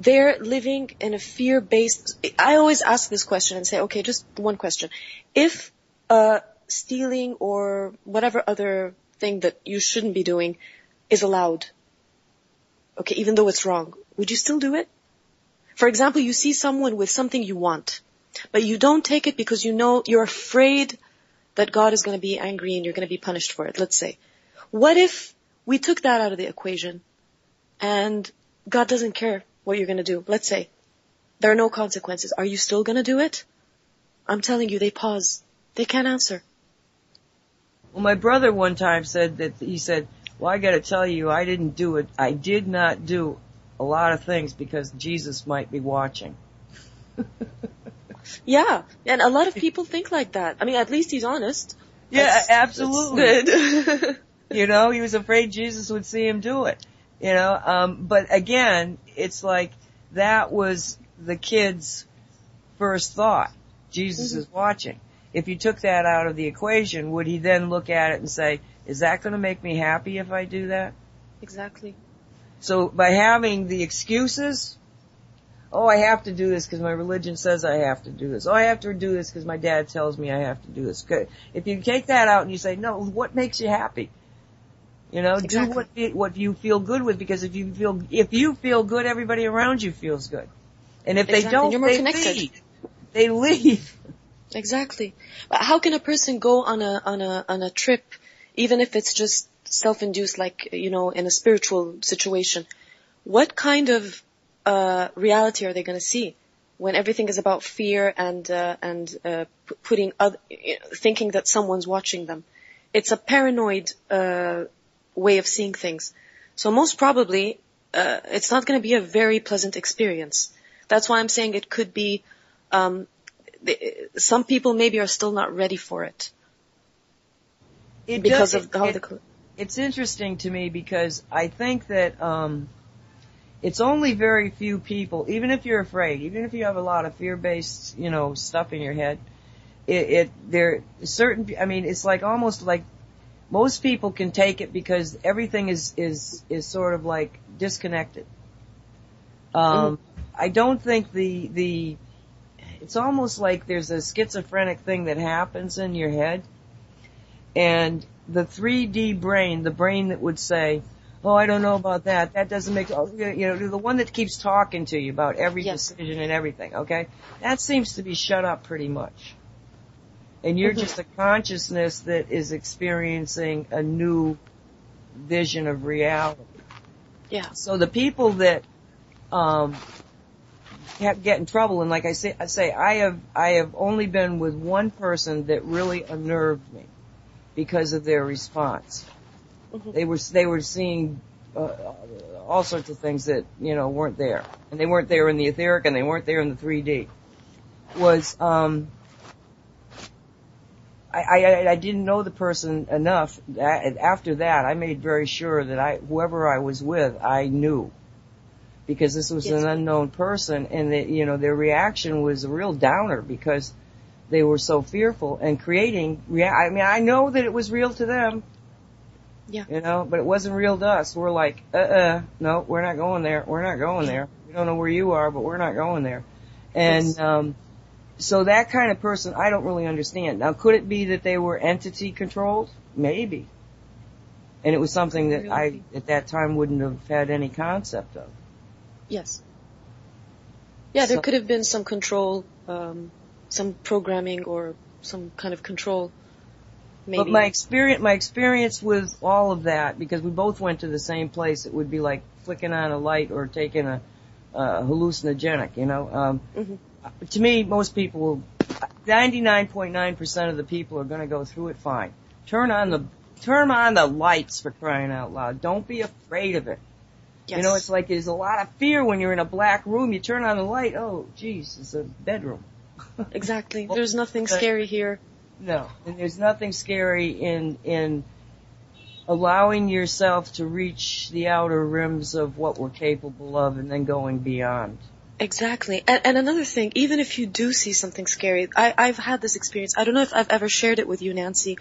they're living in a fear-based, I always ask this question and say, okay, just one question. If, uh, stealing or whatever other thing that you shouldn't be doing is allowed, okay, even though it's wrong, would you still do it? For example, you see someone with something you want, but you don't take it because you know you're afraid that God is going to be angry and you're going to be punished for it, let's say. What if we took that out of the equation and God doesn't care what you're going to do? Let's say there are no consequences. Are you still going to do it? I'm telling you, they pause. They can't answer. Well, my brother one time said that he said, "Well, I got to tell you, I didn't do it. I did not do a lot of things because Jesus might be watching." [laughs] Yeah, and a lot of people think like that. I mean, at least he's honest. Yeah, That's- absolutely. That's. [laughs] You know, he was afraid Jesus would see him do it. You know, um, but again, it's like that was the kid's first thought. Jesus Mhm. is watching. If you took that out of the equation, would he then look at it and say, Is that going to make me happy if I do that? Exactly. So by having the excuses, oh, I have to do this because my religion says I have to do this. Oh, I have to do this because my dad tells me I have to do this. Good. If you take that out and you say, no, what makes you happy? You know, Exactly. do what what you feel good with because if you feel if you feel good, everybody around you feels good. And if they don't, they connected. leave. They leave. Exactly. But how can a person go on a on a on a trip, even if it's just self-induced, like you know, in a spiritual situation? What kind of uh, reality are they going to see when everything is about fear and uh, and uh, p- putting other, thinking that someone's watching them? It's a paranoid uh, way of seeing things. So most probably, uh, it's not going to be a very pleasant experience. That's why I'm saying it could be. Um, some people maybe are still not ready for it It because does- of how it- the it's interesting to me because I think that um, it's only very few people, even if you're afraid, even if you have a lot of fear-based, you know, stuff in your head, it, it there certain. I mean, it's like almost like most people can take it because everything is is is sort of like disconnected. Um, I don't think the the it's almost like there's a schizophrenic thing that happens in your head and the 3D brain, the brain that would say, "Oh, I don't know about that. That doesn't make oh, you know the one that keeps talking to you about every Yes. decision and everything." Okay, that seems to be shut up pretty much, and you're Mhm. just a consciousness that is experiencing a new vision of reality. yeah So the people that um, have, get in trouble, and like I say, I say I have I have only been with one person that really unnerved me because of their response. Mhm. They were they were seeing uh, all sorts of things that you know weren't there, and they weren't there in the etheric, and they weren't there in the 3D. Was um, I, I I didn't know the person enough. That, after that, I made very sure that I whoever I was with, I knew, because this was Yes. an unknown person, and that you know their reaction was a real downer because they were so fearful and creating. Rea- I mean, I know that it was real to them. Yeah. You know, but it wasn't real to us. We're like, uh, uh no, we're not going there. We're not going there. We don't know where you are, but we're not going there. And Yes. um, so that kind of person, I don't really understand. Now, could it be that they were entity controlled? Maybe. And it was something that I, at that time, wouldn't have had any concept of. yes yeah there So- could have been some control um, some programming or some kind of control maybe But my experience, my experience with all of that, because we both went to the same place, it would be like flicking on a light or taking a, uh, hallucinogenic, you know. Um, Mhm. To me, most people will, 99.9% of the people are going to go through it fine. Turn on the, turn on the lights for crying out loud. Don't be afraid of it. yes. You know, it's like there's a lot of fear when you're in a black room. You turn on the light, oh, geez, it's a bedroom. [laughs] exactly Well, there's nothing scary here No, and there's nothing scary in in allowing yourself to reach the outer rims of what we're capable of, and then going beyond. Exactly. And, and another thing, even if you do see something scary, I, I've had this experience. I don't know if I've ever shared it with you, Nancy,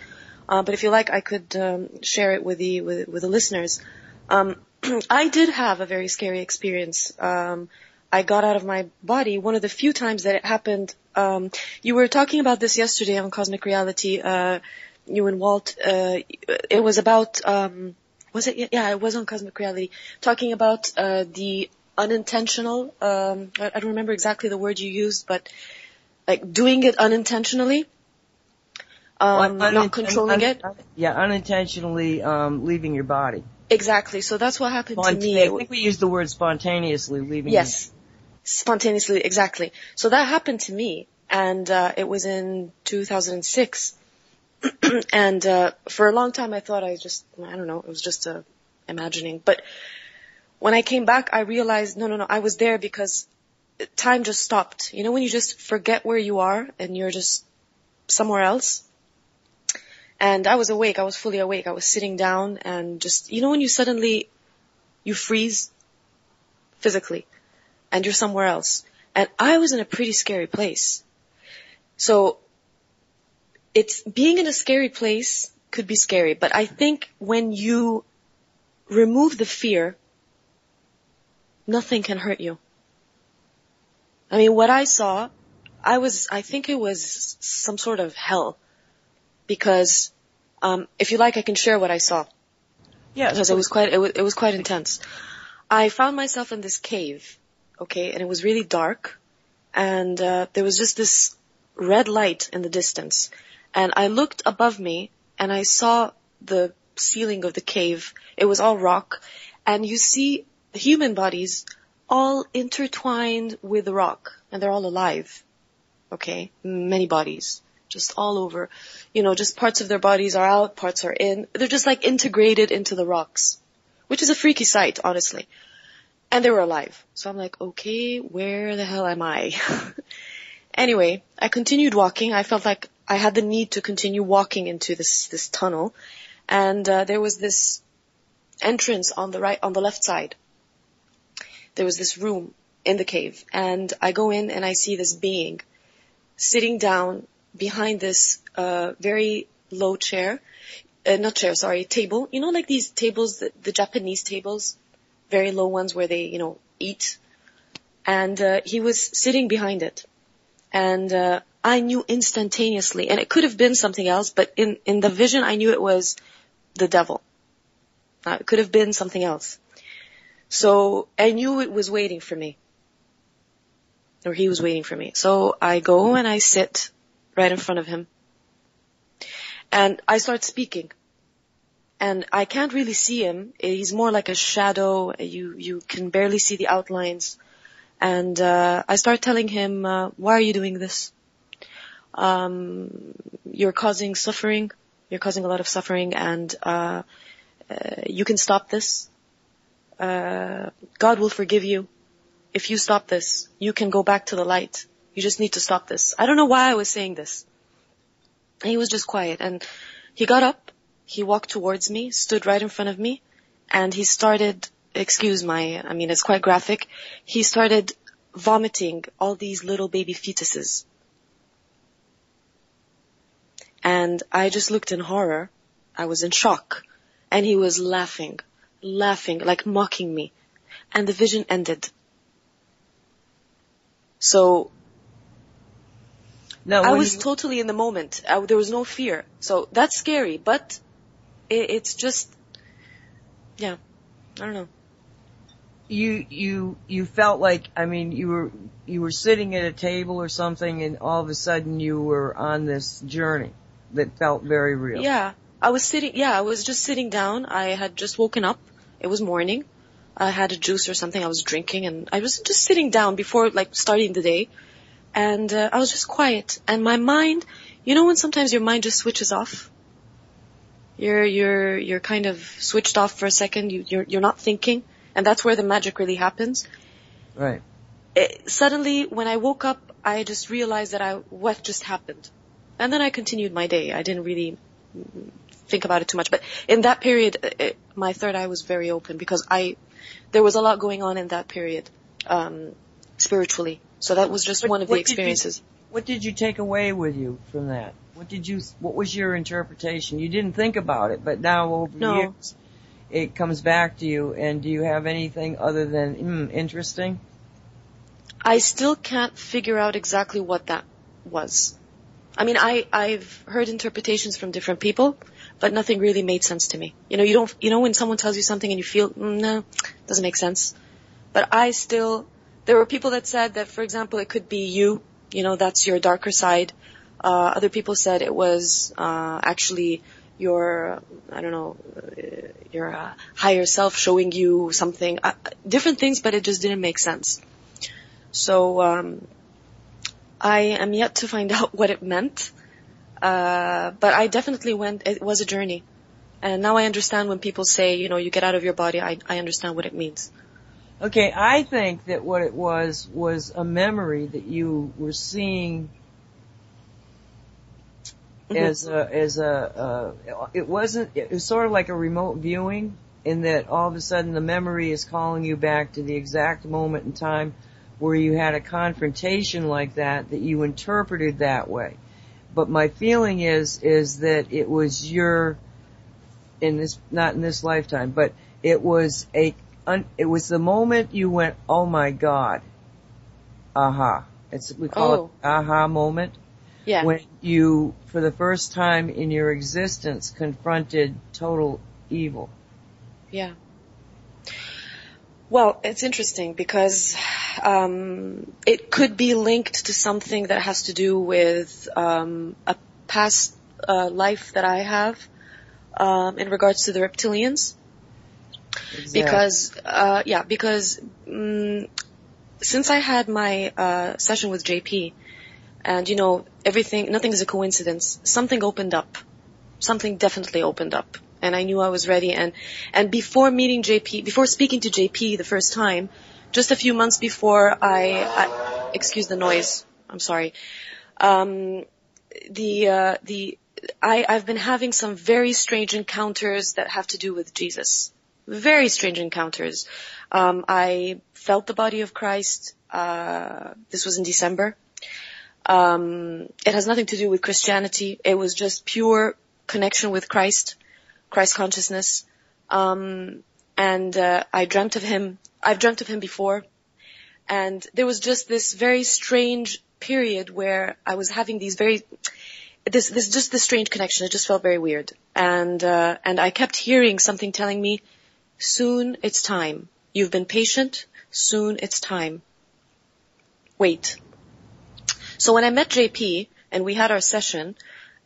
uh, but if you like, I could um, share it with the with, with the listeners. Um, [clears throat] I did have a very scary experience. Um, I got out of my body one of the few times that it happened. Um, you were talking about this yesterday on Cosmic Reality. Uh, you and Walt. Uh, it was about. Um, was it? Yeah, it was on Cosmic Reality. Talking about uh, the unintentional. Um, I, I don't remember exactly the word you used, but like doing it unintentionally. Um, Un- not controlling un- it. Yeah, unintentionally um, leaving your body. Exactly. So that's what happened to me. I think we used the word spontaneously leaving. Yes. Spontaneously, exactly. So that happened to me, and uh, it was in 2006. [clears throat] and uh, for a long time, I thought I just, I don't know, it was just a imagining. But when I came back, I realized, no, no, no, I was there because time just stopped. You know, when you just forget where you are and you're just somewhere else. And I was awake. I was fully awake. I was sitting down and just, you know, when you suddenly, you freeze physically and you're somewhere else. And I was in a pretty scary place. So it's being in a scary place could be scary, but I think when you remove the fear, nothing can hurt you. I mean, what I saw, I was, I think it was some sort of hell. Because, um, if you like, I can share what I saw. Yeah. Because it was quite, it was, it was quite intense. I found myself in this cave, okay, and it was really dark, and, uh, there was just this red light in the distance. And I looked above me, and I saw the ceiling of the cave. It was all rock, and you see human bodies all intertwined with the rock, and they're all alive. Okay? Many bodies. Just all over. You know, just parts of their bodies are out, parts are in. They're just like integrated into the rocks. Which is a freaky sight, honestly. And they were alive. So I'm like, okay, where the hell am I? [laughs] anyway, I continued walking. I felt like I had the need to continue walking into this, this tunnel. And, uh, there was this entrance on the right, on the left side there was this room in the cave and I go in and I see this being sitting down behind this uh, very low chair, uh, not chair, sorry, table. You know, like these tables, the, the Japanese tables, very low ones where they, you know, eat. And uh, he was sitting behind it, and uh, I knew instantaneously, and it could have been something else, but in in the vision, I knew it was the devil. Uh, it could have been something else. So I knew it was waiting for me. Or he was waiting for me. So I go and I sit right in front of him. And I start speaking. And I can't really see him. He's more like a shadow. You, you can barely see the outlines. And, uh, I start telling him, uh, why are you doing this? Um, you're causing suffering. You're causing a lot of suffering and, uh, uh you can stop this uh, God will forgive you if you stop this. You can go back to the light. You just need to stop this. I don't know why I was saying this. He was just quiet and he got up, he walked towards me, stood right in front of me, and he started, excuse my, I mean, it's quite graphic. He started vomiting all these little baby fetuses. And I just looked in horror. I was in shock. And he was laughing laughing, like mocking me. And the vision ended. So, no, I was you... totally in the moment. I, there was no fear. So that's scary, but it, it's just, yeah, I don't know. You, you, you felt like, I mean, you were, you were sitting at a table or something and all of a sudden you were on this journey that felt very real. Yeah. I was sitting, yeah, I was just sitting down. I had just woken up. It was morning. I had a juice or something I was drinking and I was just sitting down before like starting the day and uh, I was just quiet and my mind, you know when sometimes your mind just switches off? You're, you're, you're kind of switched off for a second. You, you're, you're not thinking and that's where the magic really happens. Right. It, suddenly when I woke up, I just realized that I, what just happened. And then I continued my day. I didn't really think about it too much. But in that period, it, my third eye was very open because I, there was a lot going on in that period, um, spiritually. So that was just what, one of the experiences. Did you, what did you take away with you from that? What did you, what was your interpretation? You didn't think about it, but now over no. years, it comes back to you and do you have anything other than, mm, interesting? I still can't figure out exactly what that was. I mean, I, I've heard interpretations from different people, but nothing really made sense to me. You know, you don't, you know, when someone tells you something and you feel, mm, no, doesn't make sense. But I still, there were people that said that, for example, it could be you, you know, that's your darker side. Uh, other people said it was, uh, actually your, I don't know, uh, your uh, higher self showing you something, uh, different things, but it just didn't make sense. So, um, I am yet to find [laughs] out what it meant. Uh, but I definitely went, it was a journey. And now I understand when people say, you know, you get out of your body, I, I understand what it means. Okay, I think that what it was, was a memory that you were seeing mm-hmm. as a, as a, uh, it wasn't, it was sort of like a remote viewing in that all of a sudden the memory is calling you back to the exact moment in time where you had a confrontation like that that you interpreted that way but my feeling is, is that it was your, in this, not in this lifetime, but it was a, un, it was the moment you went, oh my God, aha. It's, we call Oh. it aha moment. Yeah. When you, for the first time in your existence, confronted total evil. Yeah. Well, it's interesting because um, it could be linked to something that has to do with um, a past uh, life that I have um, in regards to the reptilians. Exactly. Because, uh, yeah, because mm since I had my uh, session with JP, and you know everything, nothing is a coincidence. Something opened up. Something definitely opened up, and I knew I was ready. And and before meeting JP, before speaking to JP the first time, just a few months before I, I excuse the noise. I'm sorry. Um, the uh, the I, I've been having some very strange encounters that have to do with Jesus. Very strange encounters. Um, I felt the body of Christ. Uh, this was in December. Um, it has nothing to do with Christianity. It was just pure connection with Christ, Christ consciousness. Um, and uh, I dreamt of him. I've dreamt of him before, and there was just this very strange period where I was having these very this this just this strange connection. It just felt very weird, and uh, and I kept hearing something telling me, "Soon it's time. You've been patient. Soon it's time. Wait." So when I met JP and we had our session,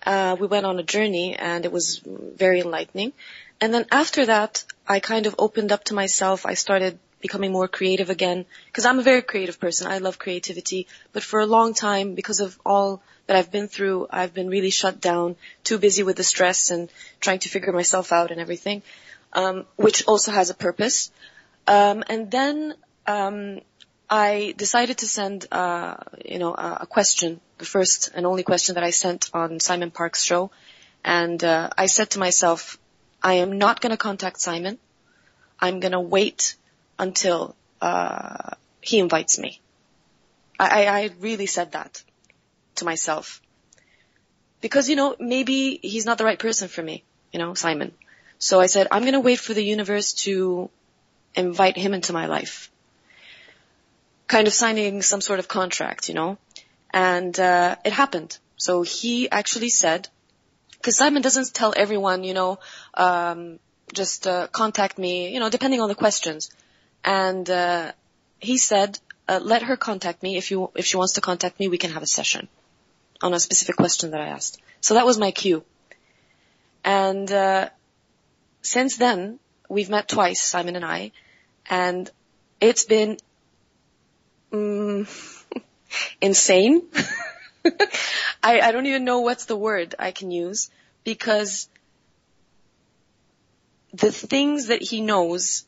uh, we went on a journey and it was very enlightening. And then after that, I kind of opened up to myself. I started becoming more creative again because I'm a very creative person. I love creativity, but for a long time, because of all that I've been through, I've been really shut down, too busy with the stress and trying to figure myself out and everything, um, which also has a purpose. Um, and then um, I decided to send, uh, you know, a, question, the first and only question that I sent on Simon Parkes' show, and uh, I said to myself, I am not going to contact Simon. I'm going to wait until uh, he invites me. I, I, I really said that to myself because you know maybe he's not the right person for me. You know, Simon. So I said I'm going to wait for the universe to invite him into my life kind of signing some sort of contract, you know, and uh, it happened. So he actually said, because Simon doesn't tell everyone, you know, um, just uh, contact me, you know, depending on the questions, and uh, he said, uh, let her contact me if you if she wants to contact me, we can have a session on a specific question that I asked. So that was my cue, and uh, since then we've met twice, Simon and I, and it's been mm, [laughs] insane. [laughs] I, I don't even know what's the word I can use because the things that he knows,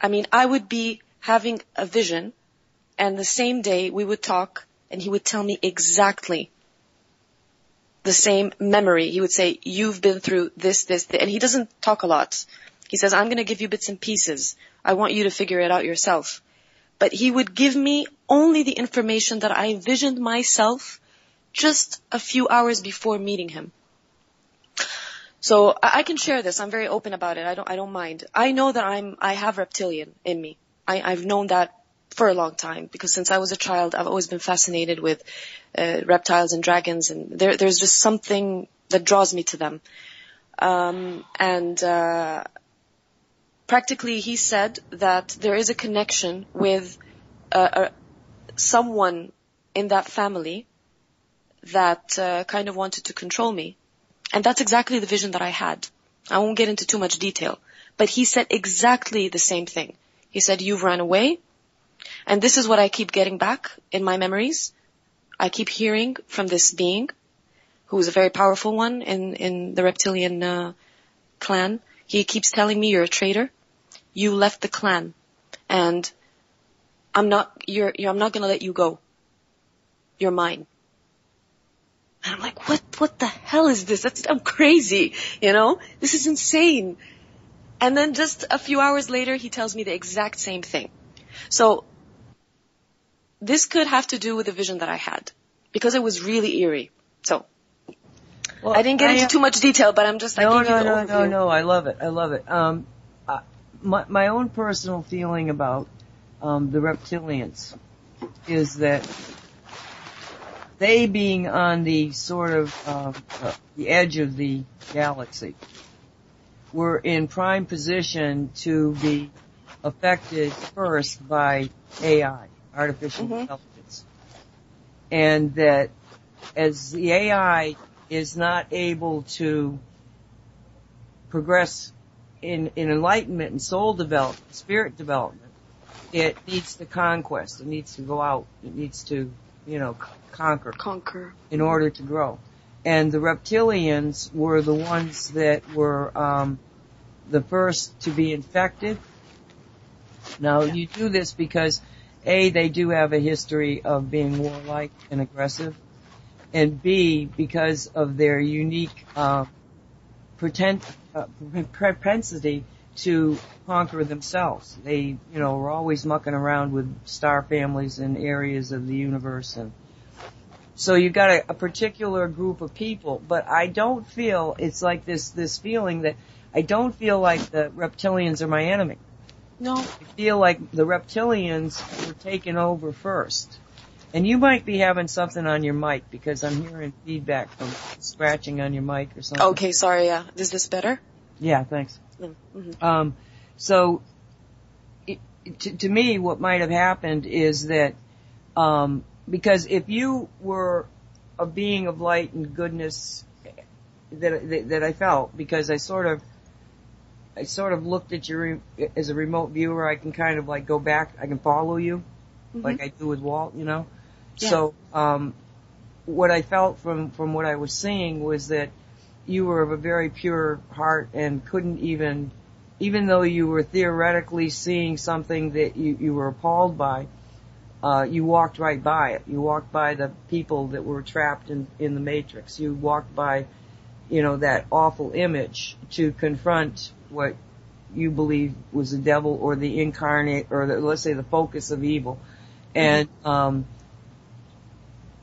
I mean, I would be having a vision and the same day we would talk and he would tell me exactly the same memory. He would say, you've been through this, this, this, and he doesn't talk a lot. He says, I'm going to give you bits and pieces. I want you to figure it out yourself but he would give me only the information that I envisioned myself just a few hours before meeting him. So I, I can share this. I'm very open about it. I don't. I don't mind. I know that I'm. I have reptilian in me. I, I've known that for a long time because since I was a child, I've always been fascinated with uh, reptiles and dragons, and there, there's just something that draws me to them. Um, and uh, practically he said that there is a connection with uh, someone in that family that uh, kind of wanted to control me. And that's exactly the vision that I had. I won't get into too much detail, but he said exactly the same thing. He said, you've run away, and this is what I keep getting back in my memories. I keep hearing from this being, who is a very powerful one in, in the reptilian uh, clan. He keeps telling me you're a traitor. You left the clan, and I'm not. You're. you're I'm not gonna let you go. You're mine. And I'm like, what? What the hell is this? That's I'm crazy. You know, this is insane. And then just a few hours later, he tells me the exact same thing. So this could have to do with the vision that I had because it was really eerie. So Well, I didn't get into too much detail, but I'm just I no, no, no, overview. no, no. I love it. I love it. Um, my my own personal feeling about um, the reptilians is that they being on the sort of um, uh, the edge of the galaxy were in prime position to be affected first by AI, artificial Mhm. intelligence, and that as the AI is not able to progress in, in enlightenment and soul development, spirit development, it needs to conquest. It needs to go out. It needs to, you know, conquer Conquer. in order to grow. And the reptilians were the ones that were um, the first to be infected. Now you do this because A, they do have a history of being warlike and aggressive, and B, because of their unique uh, Uh, propensity to conquer themselves. They, you know, were always mucking around with star families and areas of the universe and so you've got a, a particular group of people, but I don't feel it's like this this feeling that I don't feel like the reptilians are my enemy. No. I feel like the reptilians were taken over first. And you might be having something on your mic because I'm hearing feedback from scratching on your mic or something. Okay, sorry. Yeah. Is this better? Yeah, thanks. Mm-hmm. Um, so, it, to, to me, what might have happened is that, um, because if you were a being of light and goodness that, that, that I felt, because I sort of, I sort of looked at you re- as a remote viewer, I can kind of like go back, I can follow you, like I do with Walt, you know? So, um, what I felt from, from what I was seeing was that you were of a very pure heart and couldn't even, even though you were theoretically seeing something that you, you were appalled by, uh, you walked right by it. You walked by the people that were trapped in, in the matrix. You walked by, you know, that awful image to confront what you believe was the devil or the incarnate or the, let's say the focus of evil and, um,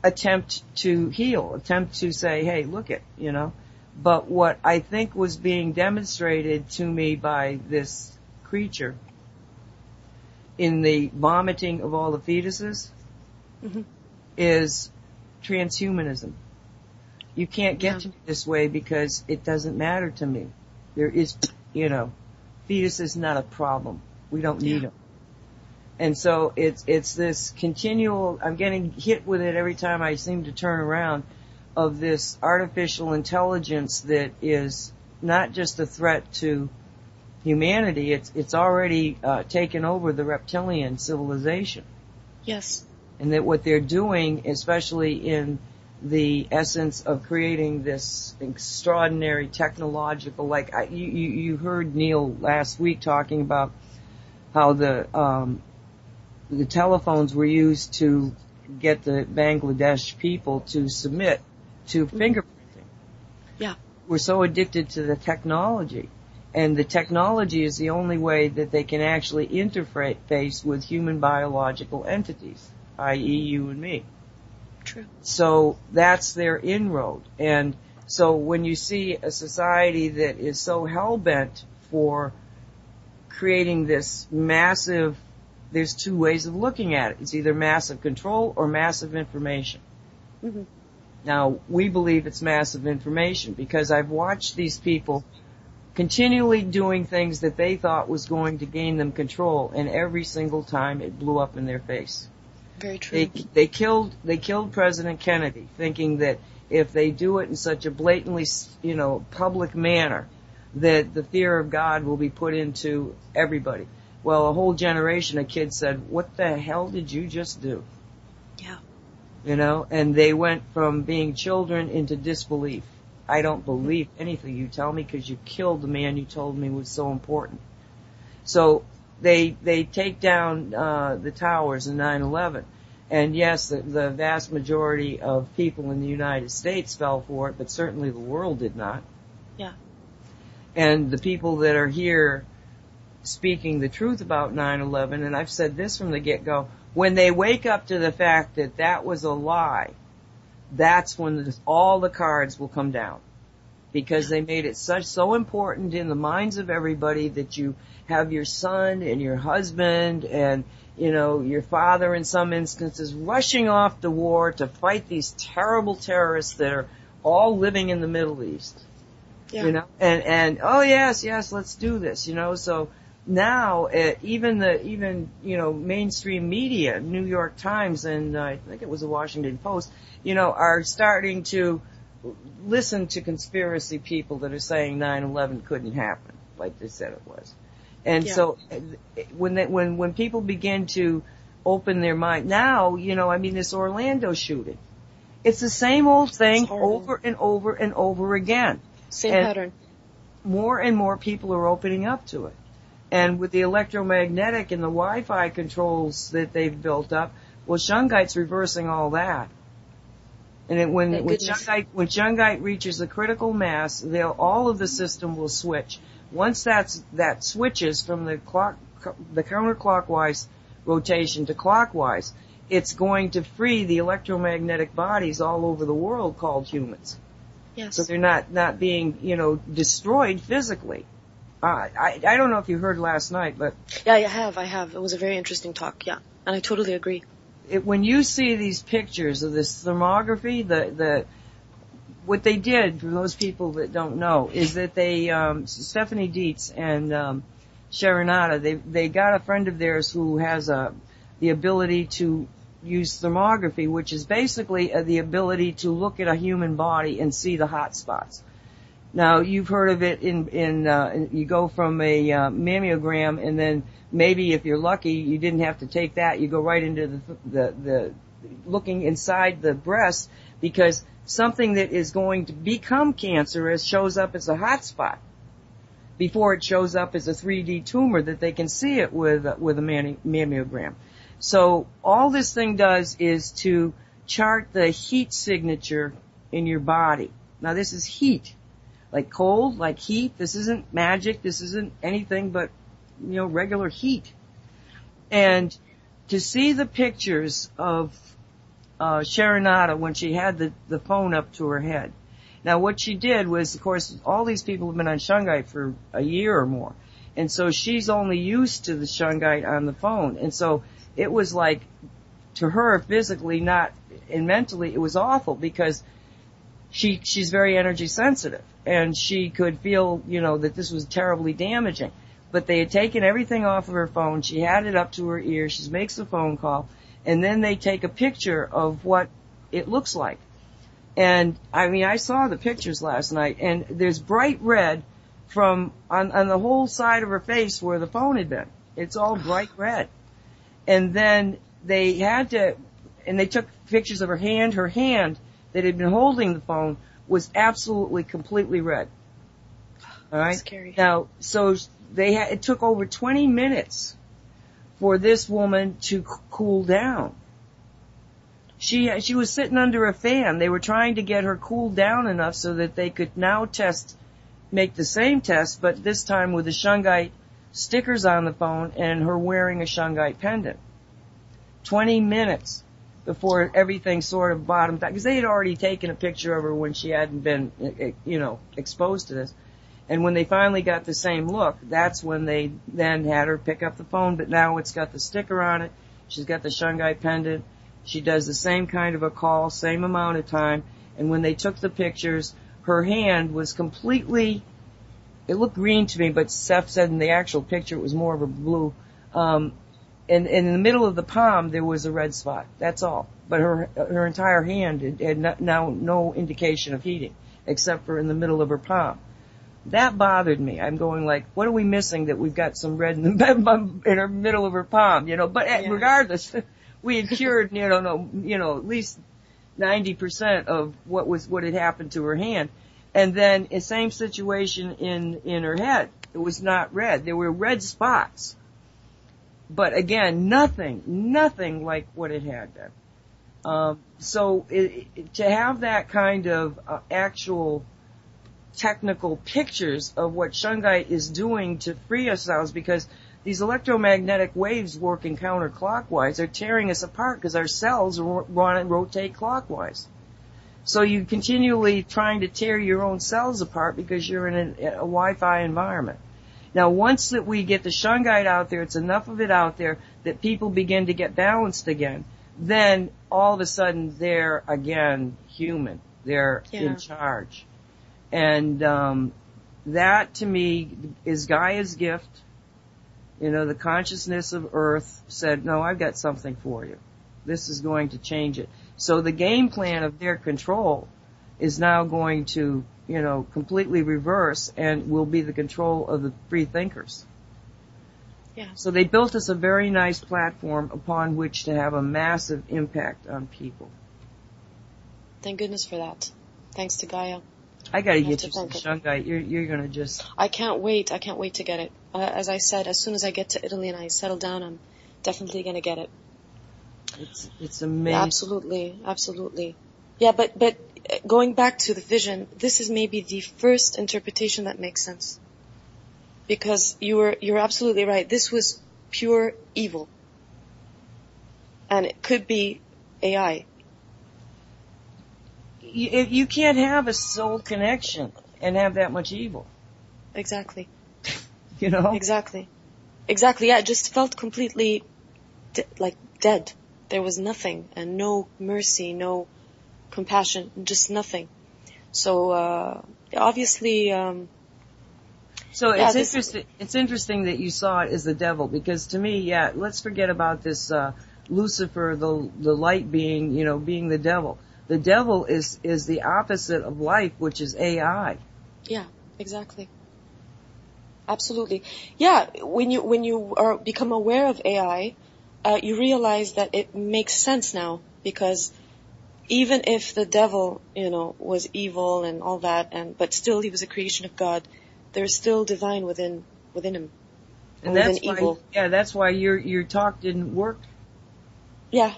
attempt to heal, attempt to say, hey, look it, you know. But what I think was being demonstrated to me by this creature in the vomiting of all the fetuses Mhm. is transhumanism. You can't get Yeah. to me this way because it doesn't matter to me. There is, you know, fetus is not a problem. We don't need Yeah. them. And so it's, it's this continual, I'm getting hit with it every time I seem to turn around of this artificial intelligence that is not just a threat to humanity, it's, it's already uh, taken over the reptilian civilization. Yes. And that what they're doing, especially in the essence of creating this extraordinary technological, like I, you, you, you heard Neil last week talking about how the, um, the telephones were used to get the Bangladesh people to submit to mm-hmm. fingerprinting. Yeah. We're so addicted to the technology. And the technology is the only way that they can actually interface with human biological entities, i.e. you and me. True. So that's their inroad. And so when you see a society that is so hell bent for creating this massive, there's two ways of looking at it. It's either massive control or massive information. Mhm. Now, we believe it's massive information because I've watched these people continually doing things that they thought was going to gain them control and every single time it blew up in their face. Very true. They they killed they killed President Kennedy, thinking that if they do it in such a blatantly you know public manner, that the fear of God will be put into everybody. Well, a whole generation of kids said, "What the hell did you just do?" Yeah. You know, and they went from being children into disbelief. I don't believe anything you tell me because you killed the man you told me was so important. So they they take down uh, the towers in 9/11, and yes, the, the vast majority of people in the United States fell for it, but certainly the world did not. Yeah. And the people that are here speaking the truth about 9/11, and I've said this from the get-go, when they wake up to the fact that that was a lie, that's when all the cards will come down because they made it such so important in the minds of everybody that you have your son and your husband and you know your father in some instances rushing off to war to fight these terrible terrorists that are all living in the Middle East. Yeah. You know, and and oh yes, yes, let's do this. You know, so now uh, even the even you know mainstream media, New York Times and uh, I think it was the Washington Post, you know, are starting to listen to conspiracy people that are saying 9/11 couldn't happen, like they said it was. And Yeah. so when they, when when people begin to open their mind now, you know, I mean this Orlando shooting, it's the same old thing over and over and over again Same And- pattern. more and more people are opening up to it. And with the electromagnetic and the Wi-Fi controls that they've built up, well, Shungite's reversing all that. And it, when when. Shungite when Shungite reaches a critical mass, they'll all of the system will switch. Once that's that switches from the clock the counterclockwise rotation to clockwise, it's going to free the electromagnetic bodies all over the world called humans Yes. so they're not not being you know destroyed physically. Uh, I I don't know if you heard last night, but Yeah, I have. I have. It was a very interesting talk. Yeah, and I totally agree. it, when you see these pictures of this thermography, the the what they did for those people that don't know is that they um, Stephanie Dietz and um, Sharonata they they got a friend of theirs who has a the ability to use thermography, which is basically uh, the ability to look at a human body and see the hot spots. Now you've heard of it in in uh, you go from a uh, mammogram and then maybe if you're lucky you didn't have to take that you go right into the the, the looking inside the breast because something that is going to become cancerous shows up as a hot spot before it shows up as a 3D tumor that they can see it with with a mammogram. So all this thing does is to chart the heat signature in your body. Now this is heat, like cold, like heat. This isn't magic. This isn't anything but you know regular heat. And to see the pictures of uh, when she had the the phone up to her head. Now what she did was, of course, all these people have been on Shungite for a year or more. And so she's only used to the Shungite on the phone. And so it was like, to her physically, not, and mentally, it was awful because she, she's very energy sensitive and she could feel, you know, that this was terribly damaging. But they had taken everything off of her phone. She had it up to her ear. She makes a phone call and then they take a picture of what it looks like. And I mean, I saw the pictures last night and there's bright red from on, on the whole side of her face where the phone had been. It's all bright red. And then they had to, and they took pictures of her hand. Her hand that had been holding the phone was absolutely completely red. All right. Scary. Now, so they had, it took over 20 minutes for this woman to c- cool down. She, she was sitting under a fan. They were trying to get her cooled down enough so that they could now test, make the same test, but this time with the Shungite stickers on the phone and her wearing a Shungite pendant. 20 minutes before everything sort of bottomed out, because they had already taken a picture of her when she hadn't been, you know, exposed to this. And when they finally got the same look, that's when they then had her pick up the phone, but now it's got the sticker on it. She's got the Shungite pendant. She does the same kind of a call, same amount of time. And when they took the pictures, her hand was completely, it looked green to me, but Seth said in the actual picture it was more of a blue. Um, and, and in the middle of the palm there was a red spot. That's all. But her her entire hand had, had no, now no indication of heating, except for in the middle of her palm. That bothered me. I'm going like, what are we missing that we've got some red in the [laughs] in her middle of her palm, you know? But eh, Yeah. regardless, [laughs] we had cured, you know, no, you know, at least ninety percent of what was what had happened to her hand. And then the same situation in in her head. It was not red. There were red spots. But again, nothing, nothing like what it had been. Um, so it, it, to have that kind of uh, actual technical pictures of what Shungite is doing to free ourselves because these electromagnetic waves working counterclockwise are tearing us apart because our cells run and rotate clockwise. So you continually trying to tear your own cells apart because you're in a Wi-Fi environment. Now once that we get the shungite out there, it's enough of it out there that people begin to get balanced again, then all of a sudden they're again human. They're Yeah. in charge. And um, that to me is Gaia's gift. You know, the consciousness of Earth said, no, I've got something for you. This is going to change it. So the game plan of their control is now going to, you know, completely reverse and will be the control of the free thinkers. Yeah. So they built us a very nice platform upon which to have a massive impact on people. Thank goodness for that. Thanks to Gaia. I gotta Have get to you some shungite. You're, you're gonna just, I can't wait. I can't wait to get it. Uh, as I said, as soon as I get to Italy and I settle down, I'm definitely going to get it. it's, it's amazing. Absolutely, absolutely. Yeah, but but going back to the vision, this is maybe the first interpretation that makes sense. Because you were you're absolutely right. This was pure evil. And it could be AI. You, you can't have a soul connection and have that much evil. Exactly. [laughs] You know? Exactly. Exactly. Yeah, it just felt completely de- like dead. There was nothing and no mercy, no compassion, just nothing. So uh obviously um So Yeah, it's interesting. It's interesting that you saw it as the devil because to me, yeah, let's forget about this uh, Lucifer, the the light being, you know, being the devil. The devil is is the opposite of life, which is AI. Yeah, exactly. Absolutely. Yeah, when you when you are become aware of AI, uh, you realize that it makes sense now because even if the devil, you know, was evil and all that, and but still he was a creation of God, there's still divine within within him. And Within that's why, evil. yeah, that's why your your talk didn't work. Yeah,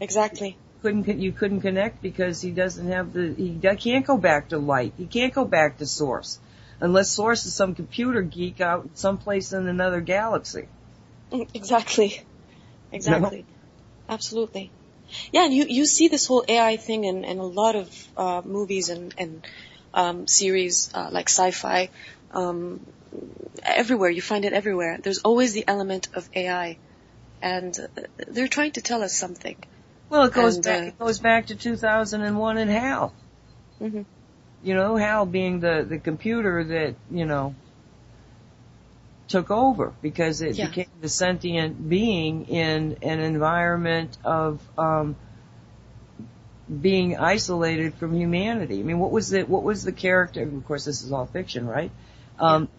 exactly. Couldn't you couldn't connect because he doesn't have the he can't go back to light. He can't go back to source unless source is some computer geek out someplace in another galaxy. [laughs] Exactly. Exactly. Absolutely. Yeah, and you, you see this whole AI thing in, in a lot of uh, movies and, and um, series uh, like sci-fi. Um, everywhere, you find it everywhere. There's always the element of AI. And uh, they're trying to tell us something. Well, it goes And, back. uh, It goes back to 2001 and HAL. hmm You know, HAL being the the computer that you know took over because it Yeah. became the sentient being in an environment of um, being isolated from humanity. I mean, what was the what was the character? Of course, this is all fiction, right? Um, [laughs]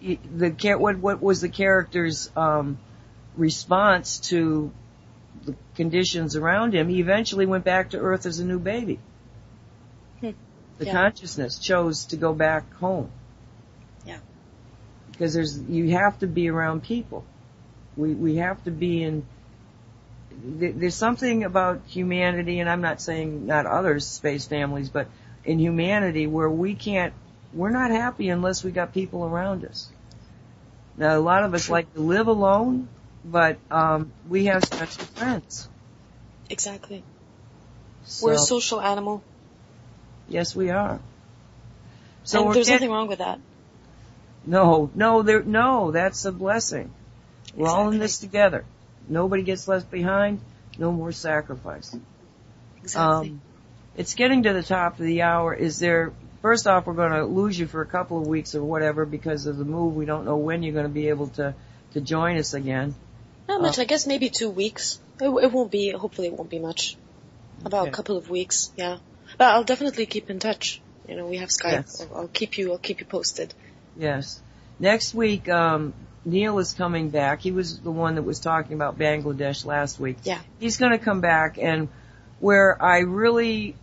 the what what was the character's um, response to the conditions around him? He eventually went back to Earth as a new baby. Hmm. The Yeah. consciousness chose to go back home. Because there's you have to be around people. We we have to be in. There's something about humanity, and I'm not saying not others, space families, but in humanity where we can't, we're not happy unless we got people around us. Now, a lot of us like to live alone, but um, we have special friends. exactly. So, We're a social animal. yes, we are. So there's get- nothing wrong with that. No, no, there, no, that's a blessing. We're all in this together. Nobody gets left behind. No more sacrifice. Exactly. Um, it's getting to the top of the hour. Is there, first off, we're going to lose you for a couple of weeks or whatever because of the move. We don't know when you're going to be able to, to join us again. Not much. uh, I guess maybe two weeks. It, it won't be. Hopefully, it won't be much. About Okay. a couple of weeks. Yeah. But I'll definitely keep in touch. You know, we have Skype. Yes. I'll, I'll keep you. I'll keep you posted. Yes. Next week, um, Neil is coming back. He was the one that was talking about Bangladesh last week. Yeah. He's going to come back and where I really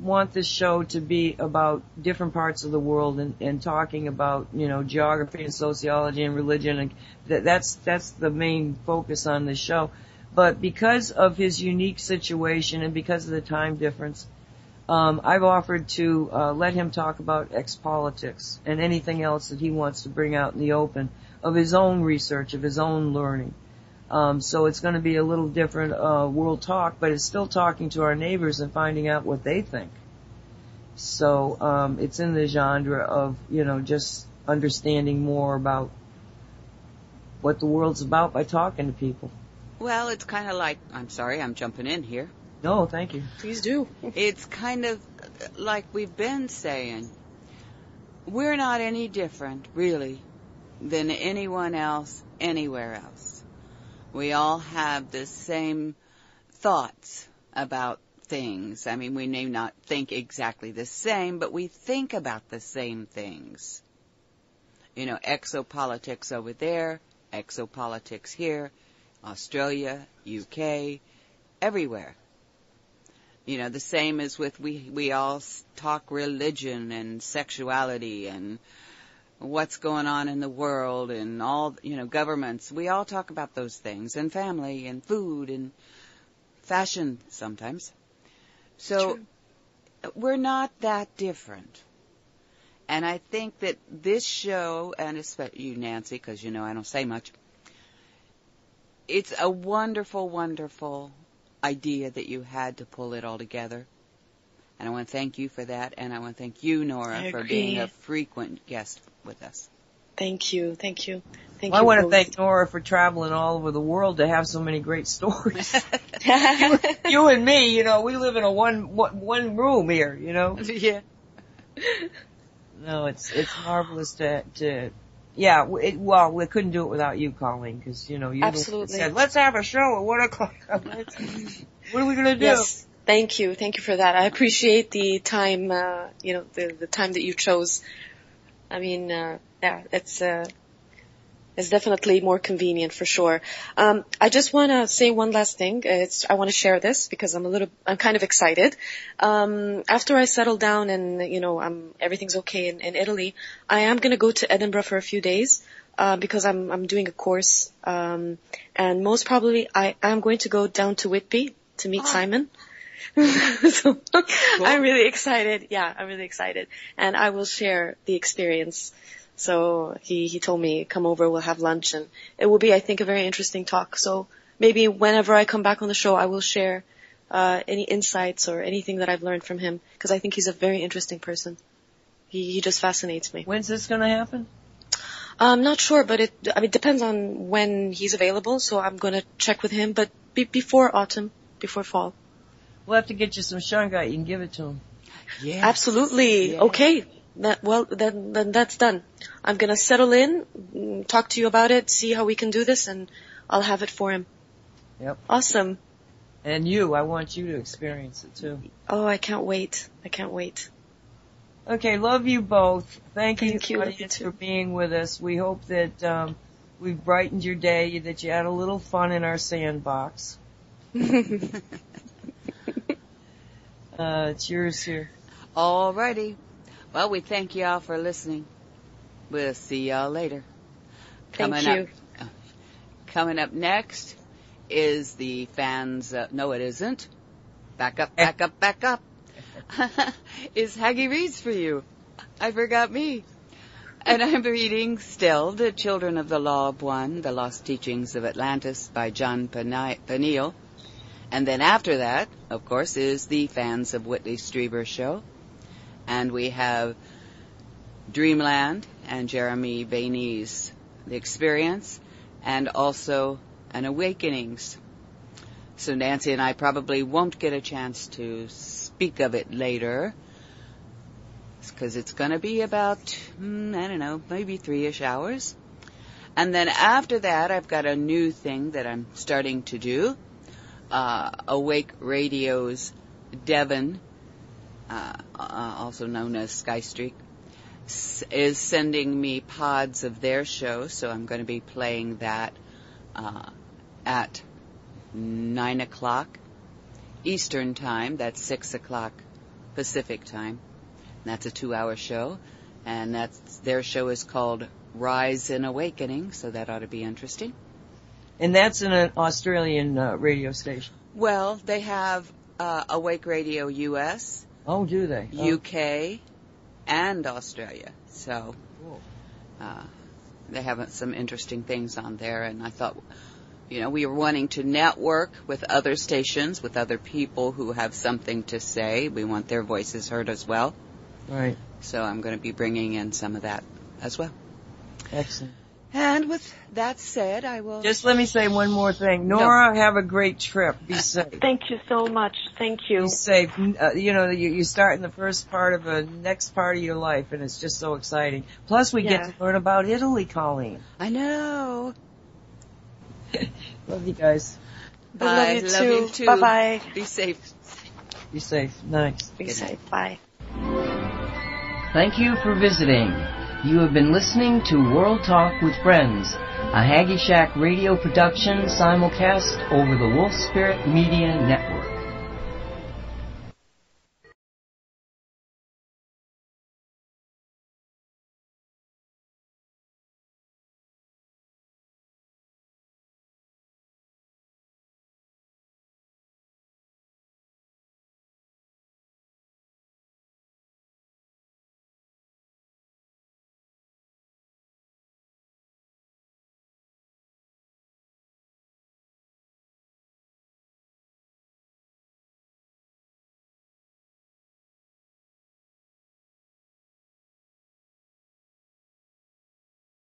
want this show to be about different parts of the world and, and talking about, you know, geography and sociology and religion and that, that's, that's the main focus on this show. But because of his unique situation and because of the time difference, um, I've offered to uh, let him talk about exopolitics and anything else that he wants to bring out in the open of his own research, of his own learning. Um, so it's going to be a little different uh, world talk, but it's still talking to our neighbors and finding out what they think. So um, it's in the genre of you know just understanding more about what the world's about by talking to people. Well, it's kind of like, I'm sorry, I'm jumping in here. No, thank you. Please do. It's kind of like we've been saying. We're not any different, really, than anyone else anywhere else. We all have the same thoughts about things. I mean, we may not think exactly the same, but we think about the same things. You know, exopolitics over there, exopolitics here, Australia, UK, everywhere. You know, the same as with we we all talk religion and sexuality and what's going on in the world and all, you know, governments. We all talk about those things and family and food and fashion sometimes. So True. we're not that different. And I think that this show, and especially you, Nancy, because you know I don't say much, it's a wonderful, wonderful idea that you had to pull it all together. And I want to thank you for that, and I want to thank you, Nora, for being a frequent guest with us. Thank you. Thank you. Thank I you. I want to thank Nora for traveling all over the world to have so many great stories. [laughs] you and me, you know, we live in a one one, one room here, you know. [laughs] yeah. No, it's it's marvelous to to yeah. It, well, we couldn't do it without you, Colleen, because you know you said let's have a show at one o'clock. [laughs] what are we gonna do? Yes. Thank you. Thank you for that. I appreciate the time, uh, you know, the, the time that you chose. I mean, uh, yeah, it's, uh, it's definitely more convenient for sure. Um, I just want to say one last thing. It's, I want to share this because I'm a little, I'm kind of excited. Um, after I settle down and, you know, I'm, everything's okay in, in Italy, I am going to go to Edinburgh for a few days. Uh, because I'm I'm doing a course, um, and most probably I am going to go down to Whitby to meet Ah. Simon. [laughs] so I'm really excited. Yeah, I'm really excited, and I will share the experience. So he he told me come over, we'll have lunch, and it will be I think a very interesting talk. So maybe whenever I come back on the show, I will share uh, any insights or anything that I've learned from him because I think he's a very interesting person. He he just fascinates me. When's this gonna happen? I'm not sure, but it I mean it depends on when he's available. So I'm gonna check with him, but be, before autumn, before fall. We'll have to get you some shunga. You can give it to him. Yeah. Absolutely. Yeah. Okay. That, well, then, then that's done. I'm gonna settle in, mm, talk to you about it, see how we can do this, and I'll have it for him. Yep. Awesome. And you, I want you to experience it too. Oh, I can't wait. I can't wait. Okay, love you both. Thank, Thank you, love you for being with us. We hope that um, we've brightened your day, that you had a little fun in our sandbox. [laughs] Uh, cheers here. Alrighty. Well, we thank you all for listening. We'll see y'all later. Thank Coming you. Up, coming up next is the fans. Uh, no, it isn't. Back up, back up, back up. [laughs] is Haggie Reads for you. I forgot me. And I'm reading still The Children of the Law of One, The Lost Teachings of Atlantis by Jon Peni- Peniel. And then after that, of course, is the Fans of Whitley Strieber show. And we have Dreamland and Jeremy Vaeni's The Experience, and also an Awakenings. So Nancy and I probably won't get a chance to speak of it later, because it's going to be about, mm, I don't know, maybe three-ish hours. And then after that, I've got a new thing that I'm starting to do. Uh, Awake Radio's Devon, uh, also known as Skystreak, s- is sending me pods of their show, so I'm going to be playing that uh, at 9 o'clock Eastern Time. That's 6 o'clock Pacific Time. And that's a two-hour show, and that's their show is called Rise and Awakening, so that ought to be interesting. And that's in an Australian uh, radio station. Well, they have uh, Awake Radio US, Oh, do they? Oh, UK, and Australia. So cool. uh, they have some interesting things on there, and I thought, you know, we are wanting to network with other stations, with other people who have something to say. We want their voices heard as well. Right. So I'm going to be bringing in some of that as well. Excellent. And with that said, I will. Just let me say one more thing. Nora, have a great trip. Be [laughs] safe. Thank you so much. Thank you. Be safe. Uh, you know, you, you start in the first part of a next part of your life, and it's just so exciting. Plus, we Yeah. get to learn about Italy, Colleen. I know. [laughs] Love you guys. I love Bye. you Love too. you too. Bye bye. Be safe. Be safe. Nice. Be Good safe. Bye. Thank you for visiting. You have been listening to World Talk with Friends, a Haggie Shack radio production simulcast over the Wolf Spirit Media Network.